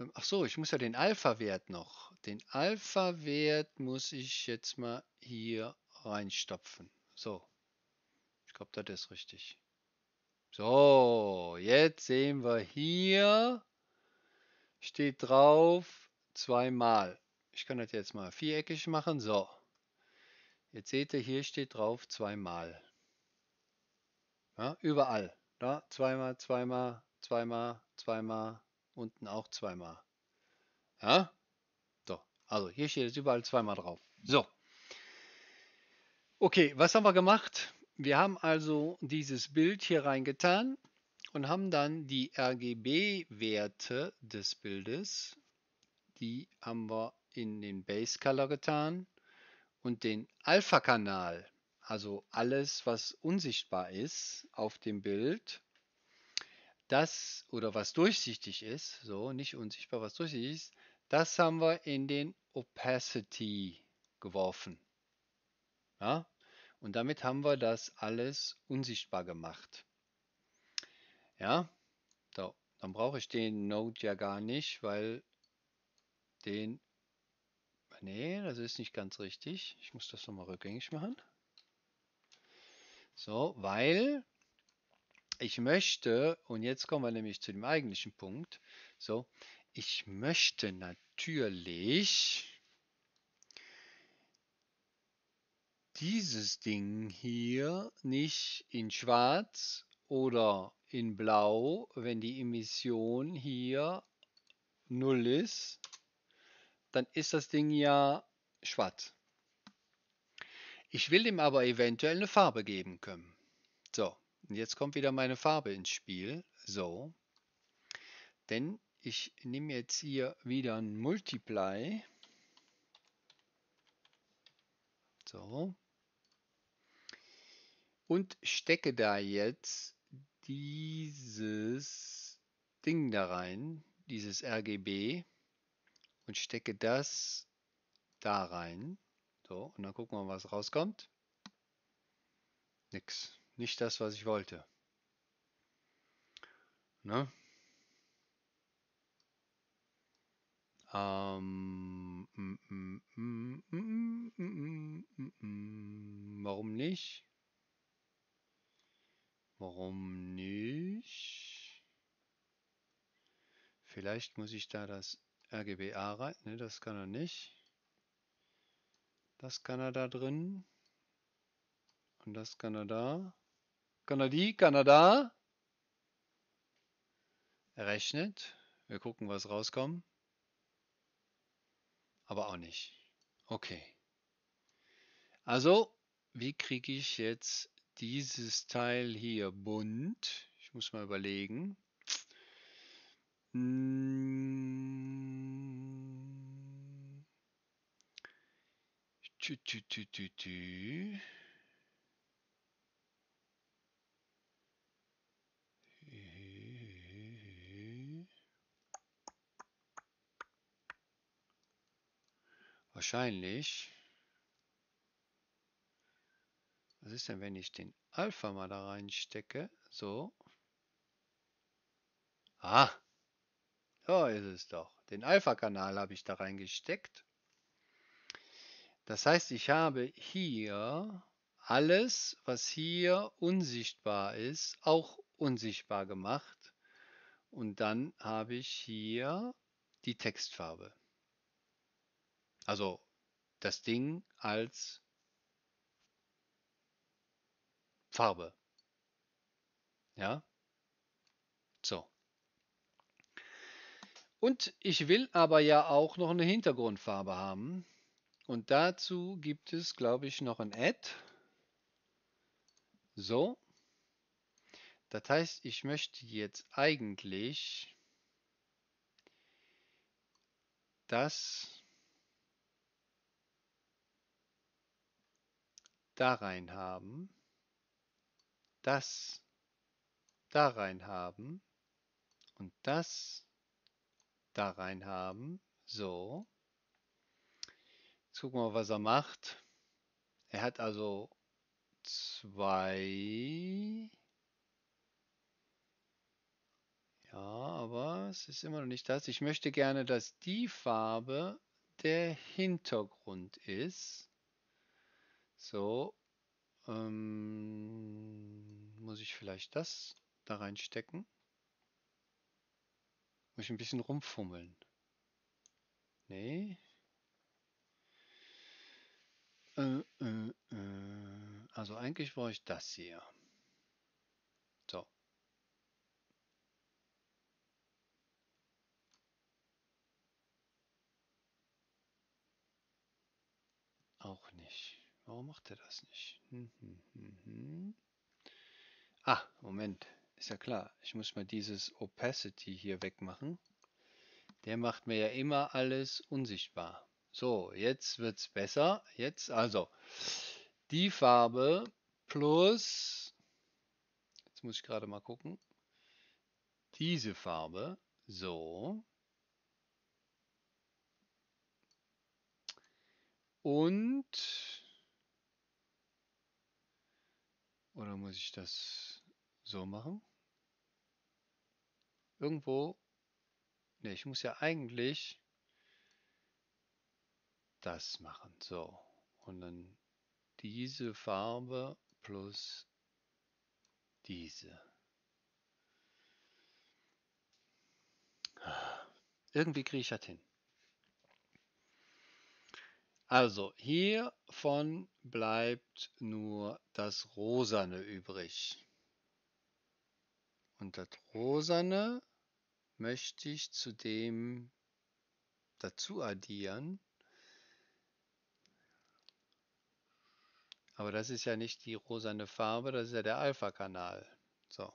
Ähm, ach so, ich muss ja den Alpha-Wert noch. Den Alpha-Wert muss ich jetzt mal hier reinstopfen. So. Ich glaube, das ist richtig. So, jetzt sehen wir hier, steht drauf zweimal. Ich kann das jetzt mal viereckig machen. So. Jetzt seht ihr, hier steht drauf zweimal. Ja, überall. Da, zweimal, zweimal, zweimal, zweimal, unten auch zweimal. Ja? So, also hier steht jetzt überall zweimal drauf. So. Okay, was haben wir gemacht? Wir haben also dieses Bild hier reingetan und haben dann die RGB-Werte des Bildes, die haben wir in den Base Color getan und den Alpha-Kanal, also alles, was unsichtbar ist auf dem Bild, das oder was durchsichtig ist, so nicht unsichtbar, was durchsichtig ist, das haben wir in den Opacity geworfen. Ja? Und damit haben wir das alles unsichtbar gemacht. Ja, so, dann brauche ich den Node ja gar nicht, weil den, nee, das ist nicht ganz richtig. Ich muss das nochmal rückgängig machen. So, weil ich möchte, und jetzt kommen wir nämlich zu dem eigentlichen Punkt, so, ich möchte natürlich dieses Ding hier nicht in schwarz oder in blau, wenn die Emission hier 0 ist, dann ist das Ding ja schwarz. Ich will ihm aber eventuell eine Farbe geben können. So, und jetzt kommt wieder meine Farbe ins Spiel. So, denn ich nehme jetzt hier wieder ein Multiply. So. Und stecke da jetzt dieses Ding da rein, dieses RGB und stecke das da rein. So, und dann gucken wir mal, was rauskommt. Nix. Nicht das, was ich wollte. Ne? Ähm, mm, mm, mm, warum nicht? Warum nicht? Vielleicht muss ich da das RGBA rein. Ne, das kann er nicht. Das kann er da drin. Und das kann er da. Kann er die? Kann er da? Rechnet. Wir gucken, was rauskommt. Aber auch nicht. Okay. Also, wie kriege ich jetzt dieses Teil hier bunt. Ich muss mal überlegen. Hm. Wahrscheinlich Was ist denn, wenn ich den Alpha mal da reinstecke? So. Ah, so ist es doch. Den Alpha-Kanal habe ich da reingesteckt. Das heißt, ich habe hier alles, was hier unsichtbar ist, auch unsichtbar gemacht. Und dann habe ich hier die Textfarbe. Also das Ding als Farbe. Ja. So. Und ich will aber ja auch noch eine Hintergrundfarbe haben. Und dazu gibt es, glaube ich, noch ein Add. So. Das heißt, ich möchte jetzt eigentlich das da rein haben das da rein haben und das da rein haben. So. Jetzt gucken wir mal, was er macht. Er hat also zwei. Ja, aber es ist immer noch nicht das. Ich möchte gerne, dass die Farbe der Hintergrund ist. So. Ähm muss ich vielleicht das da reinstecken? Muss ich ein bisschen rumfummeln? Nee. Äh, äh, äh. Also eigentlich war ich das hier. So. Auch nicht. Warum macht er das nicht? Hm, hm, hm, hm. ah, Moment. Ist ja klar. Ich muss mal dieses Opacity hier wegmachen. Der macht mir ja immer alles unsichtbar. So, jetzt wird es besser. Jetzt also die Farbe plus, jetzt muss ich gerade mal gucken, diese Farbe, so. Und, oder muss ich das so machen? Irgendwo, ne, ich muss ja eigentlich das machen, so. Und dann diese Farbe plus diese. Irgendwie kriege ich das hin. Also hiervon bleibt nur das Rosane übrig. Und das Rosane möchte ich zu dem dazu addieren. Aber das ist ja nicht die rosane Farbe, das ist ja der Alpha-Kanal. So.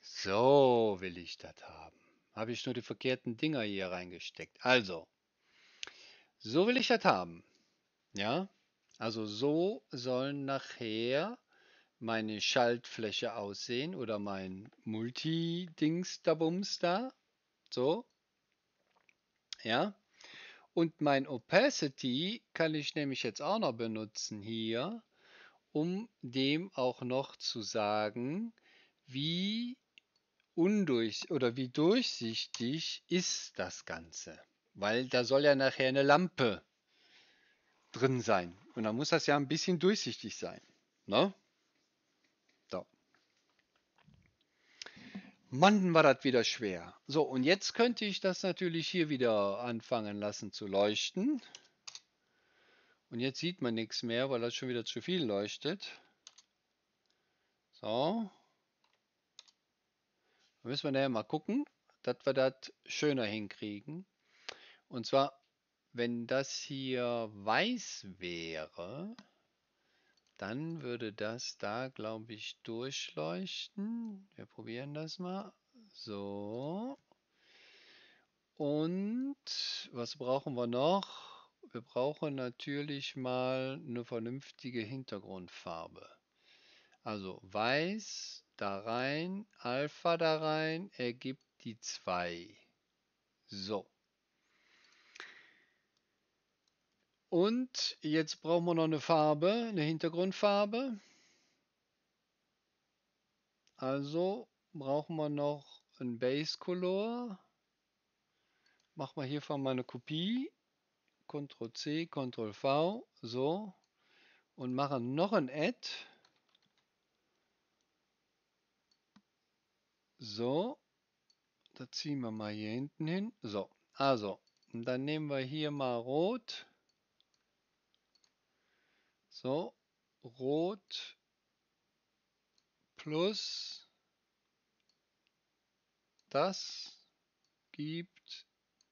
So will ich das haben. Habe ich nur die verkehrten Dinger hier reingesteckt. Also, so will ich das haben. Ja, also so sollen nachher meine Schaltfläche aussehen oder mein Multi-Dings da Bums da. So. Ja. Und mein Opacity kann ich nämlich jetzt auch noch benutzen hier, um dem auch noch zu sagen, wie undurch oder wie durchsichtig ist das Ganze. Weil da soll ja nachher eine Lampe drin sein. Und dann muss das ja ein bisschen durchsichtig sein. Ne? Mann, war das wieder schwer. So, und jetzt könnte ich das natürlich hier wieder anfangen lassen zu leuchten. Und jetzt sieht man nichts mehr, weil das schon wieder zu viel leuchtet. So. Da müssen wir nachher mal gucken, dass wir das schöner hinkriegen. Und zwar, wenn das hier weiß wäre, dann würde das da, glaube ich, durchleuchten. Wir probieren das mal. So. Und was brauchen wir noch? Wir brauchen natürlich mal eine vernünftige Hintergrundfarbe. Also weiß da rein, Alpha da rein, ergibt die 2. So. Und jetzt brauchen wir noch eine Farbe, eine Hintergrundfarbe. Also brauchen wir noch ein Base Color. Machen wir hiervon mal eine Kopie. Ctrl C, Ctrl V, so. Und machen noch ein Add. So. Da ziehen wir mal hier hinten hin. So. Also, dann nehmen wir hier mal Rot. So, Rot plus das gibt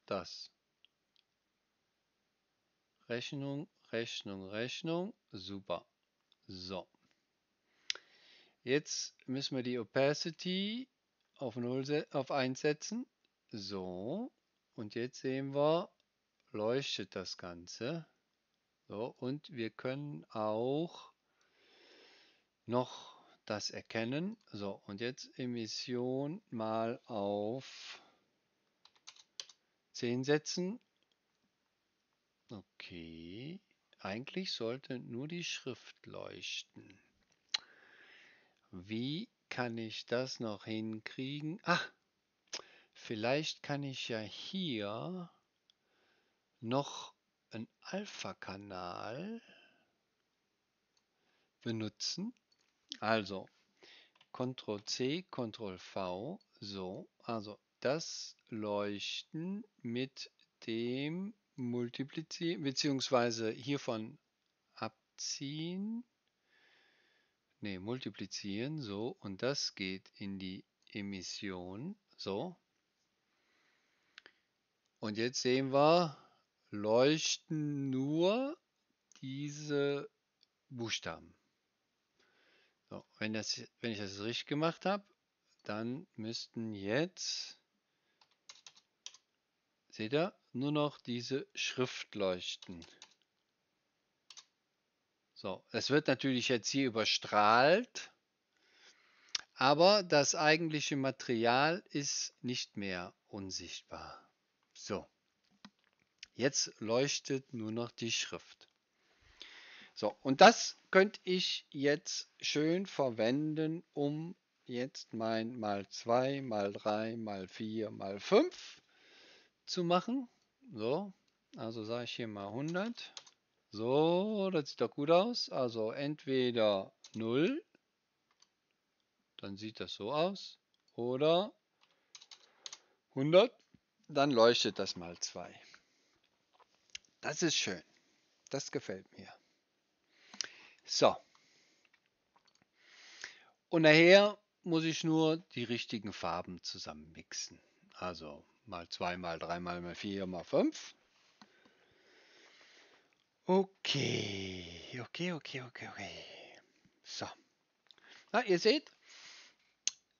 das. Rechnung, Rechnung, Rechnung. Super. So. Jetzt müssen wir die Opacity auf 0 auf 1 setzen. So. Und jetzt sehen wir, leuchtet das Ganze. So, und wir können auch noch das erkennen. So, und jetzt Emission mal auf 10 setzen. Okay, eigentlich sollte nur die Schrift leuchten. Wie kann ich das noch hinkriegen? Ach, vielleicht kann ich ja hier noch einen Alpha-Kanal benutzen. Also Ctrl C, Ctrl V, so, also das Leuchten mit dem Multiplizieren, beziehungsweise hiervon abziehen, ne, multiplizieren, so, und das geht in die Emission, so. Und jetzt sehen wir, leuchten nur diese Buchstaben. So, wenn, das, wenn ich das richtig gemacht habe, dann müssten jetzt, seht ihr, nur noch diese Schrift leuchten. So, es wird natürlich jetzt hier überstrahlt, aber das eigentliche Material ist nicht mehr unsichtbar. So, jetzt leuchtet nur noch die Schrift. So, und das könnte ich jetzt schön verwenden, um jetzt mein mal 2, mal 3, mal 4, mal 5 zu machen. So, also sage ich hier mal 100. So, das sieht doch gut aus. Also entweder 0, dann sieht das so aus, oder 100, dann leuchtet das mal 2. Das ist schön. Das gefällt mir. So. Und nachher muss ich nur die richtigen Farben zusammen mixen. Also mal 2, mal 3, mal 4, mal 5. Okay, okay, okay, okay, okay. So. Na, ihr seht,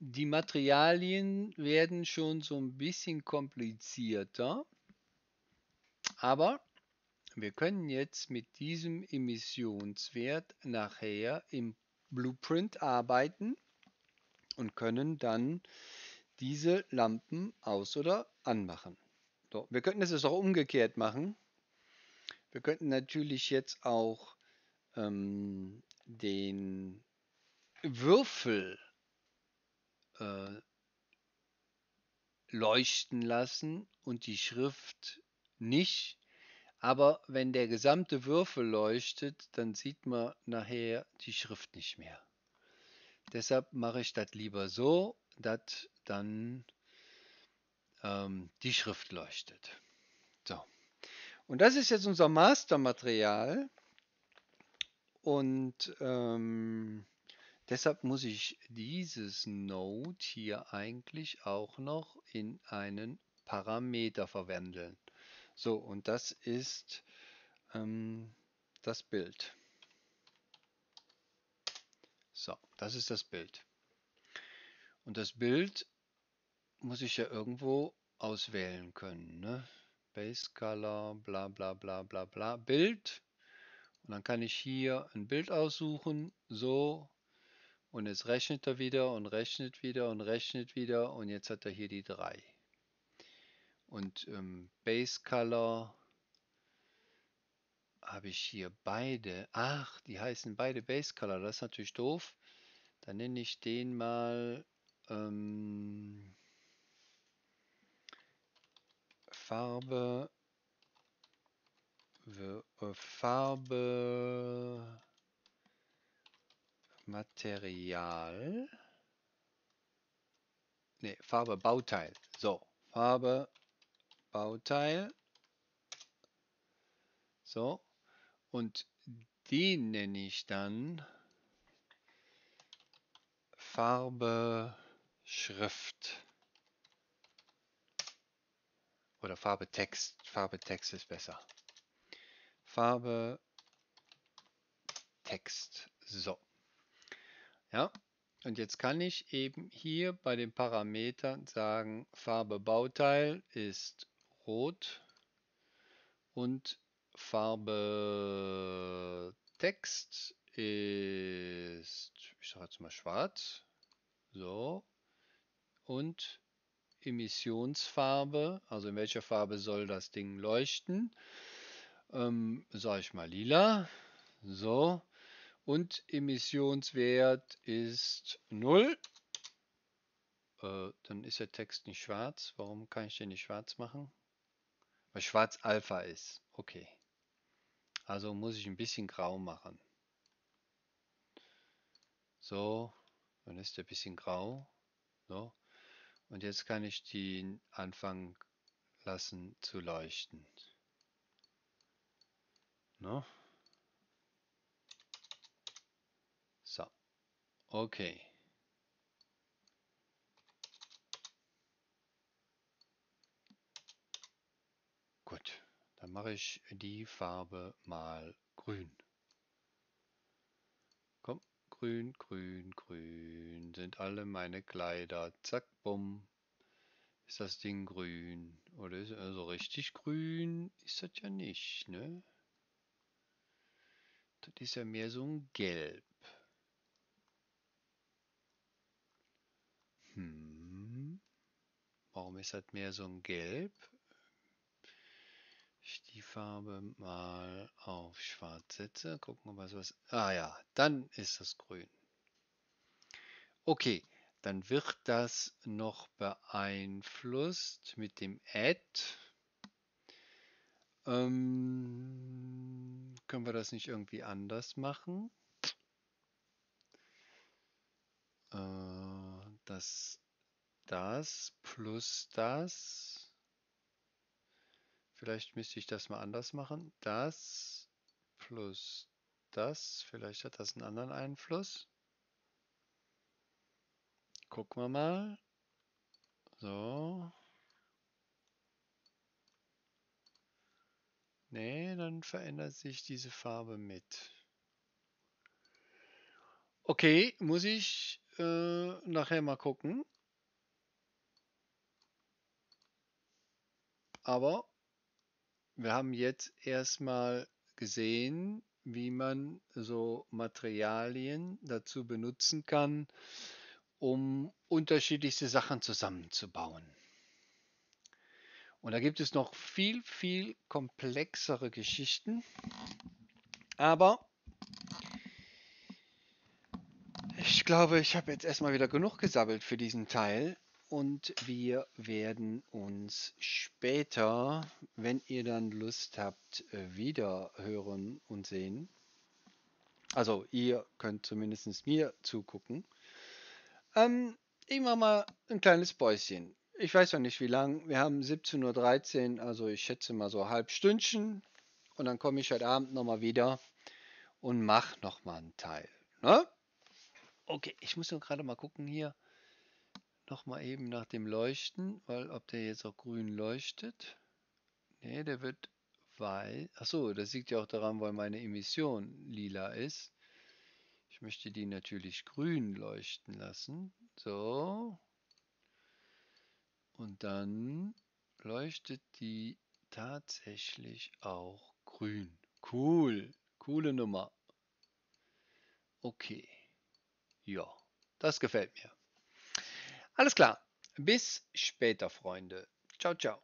die Materialien werden schon so ein bisschen komplizierter. Aber wir können jetzt mit diesem Emissionswert nachher im Blueprint arbeiten und können dann diese Lampen aus- oder anmachen. So, wir könnten es auch umgekehrt machen. Wir könnten natürlich jetzt auch ähm, den Würfel äh, leuchten lassen und die Schrift nicht. Aber wenn der gesamte Würfel leuchtet, dann sieht man nachher die Schrift nicht mehr. Deshalb mache ich das lieber so, dass dann ähm, die Schrift leuchtet. So. Und das ist jetzt unser Mastermaterial. Und ähm, deshalb muss ich dieses Node hier eigentlich auch noch in einen Parameter verwandeln. So, und das ist ähm, das Bild. So, das ist das Bild. Und das Bild muss ich ja irgendwo auswählen können. Ne? Base Color, bla bla bla bla bla, Bild. Und dann kann ich hier ein Bild aussuchen, so. Und jetzt rechnet er wieder und rechnet wieder und rechnet wieder. Und jetzt hat er hier die 3 und ähm, Base Color habe ich hier beide. Ach, die heißen beide Base Color. Das ist natürlich doof. Dann nenne ich den mal ähm, Farbe äh, Farbe Material. Ne, Farbe Bauteil. So, Farbe Bauteil. So. Und den nenne ich dann Farbe Schrift. Oder Farbe Text. Farbe Text ist besser. Farbe Text. So. Ja. Und jetzt kann ich eben hier bei den Parametern sagen, Farbe Bauteil ist Rot und Farbe Text ist, ich sage jetzt mal schwarz, so, und Emissionsfarbe, also in welcher Farbe soll das Ding leuchten, ähm, sage ich mal lila, so, und Emissionswert ist 0 äh, dann ist der Text nicht schwarz. Warum kann ich den nicht schwarz machen? Weil schwarz Alpha ist. Okay. Also muss ich ein bisschen grau machen. So, dann ist der ein bisschen grau. So. Und jetzt kann ich den anfangen lassen zu leuchten. No? So. Okay. Dann mache ich die Farbe mal grün. Komm, grün, grün, grün sind alle meine Kleider. Zack, bumm. Ist das Ding grün? Oder ist also richtig grün? Ist das ja nicht, ne? Das ist ja mehr so ein Gelb. Hm. Warum ist das mehr so ein Gelb? Ich die Farbe mal auf schwarz setze. Gucken, ob was was. Ah ja, dann ist das grün. Okay, dann wird das noch beeinflusst mit dem Add. Ähm, können wir das nicht irgendwie anders machen? Äh, das, das plus das. Vielleicht müsste ich das mal anders machen. Das plus das. Vielleicht hat das einen anderen Einfluss. Gucken wir mal. So. Nee, dann verändert sich diese Farbe mit. Okay, muss ich äh, nachher mal gucken. Aber wir haben jetzt erstmal gesehen, wie man so Materialien dazu benutzen kann, um unterschiedlichste Sachen zusammenzubauen. Und da gibt es noch viel, viel komplexere Geschichten. Aber ich glaube, ich habe jetzt erstmal wieder genug gesammelt für diesen Teil. Und wir werden uns später, wenn ihr dann Lust habt, äh, wieder hören und sehen. Also ihr könnt zumindest mir zugucken. Ähm, ich mache mal ein kleines Päuschen. Ich weiß noch nicht wie lang. Wir haben 17.13 Uhr, also ich schätze mal so halb Stündchen. Und dann komme ich heute Abend nochmal wieder und mache nochmal einen Teil. Ne? Okay, ich muss nur gerade mal gucken hier nochmal eben nach dem Leuchten, weil ob der jetzt auch grün leuchtet. Ne, der wird weiß. Achso, das liegt ja auch daran, weil meine Emission lila ist. Ich möchte die natürlich grün leuchten lassen. So. Und dann leuchtet die tatsächlich auch grün. Cool. Coole Nummer. Okay. Ja, das gefällt mir. Alles klar. Bis später, Freunde. Ciao, ciao.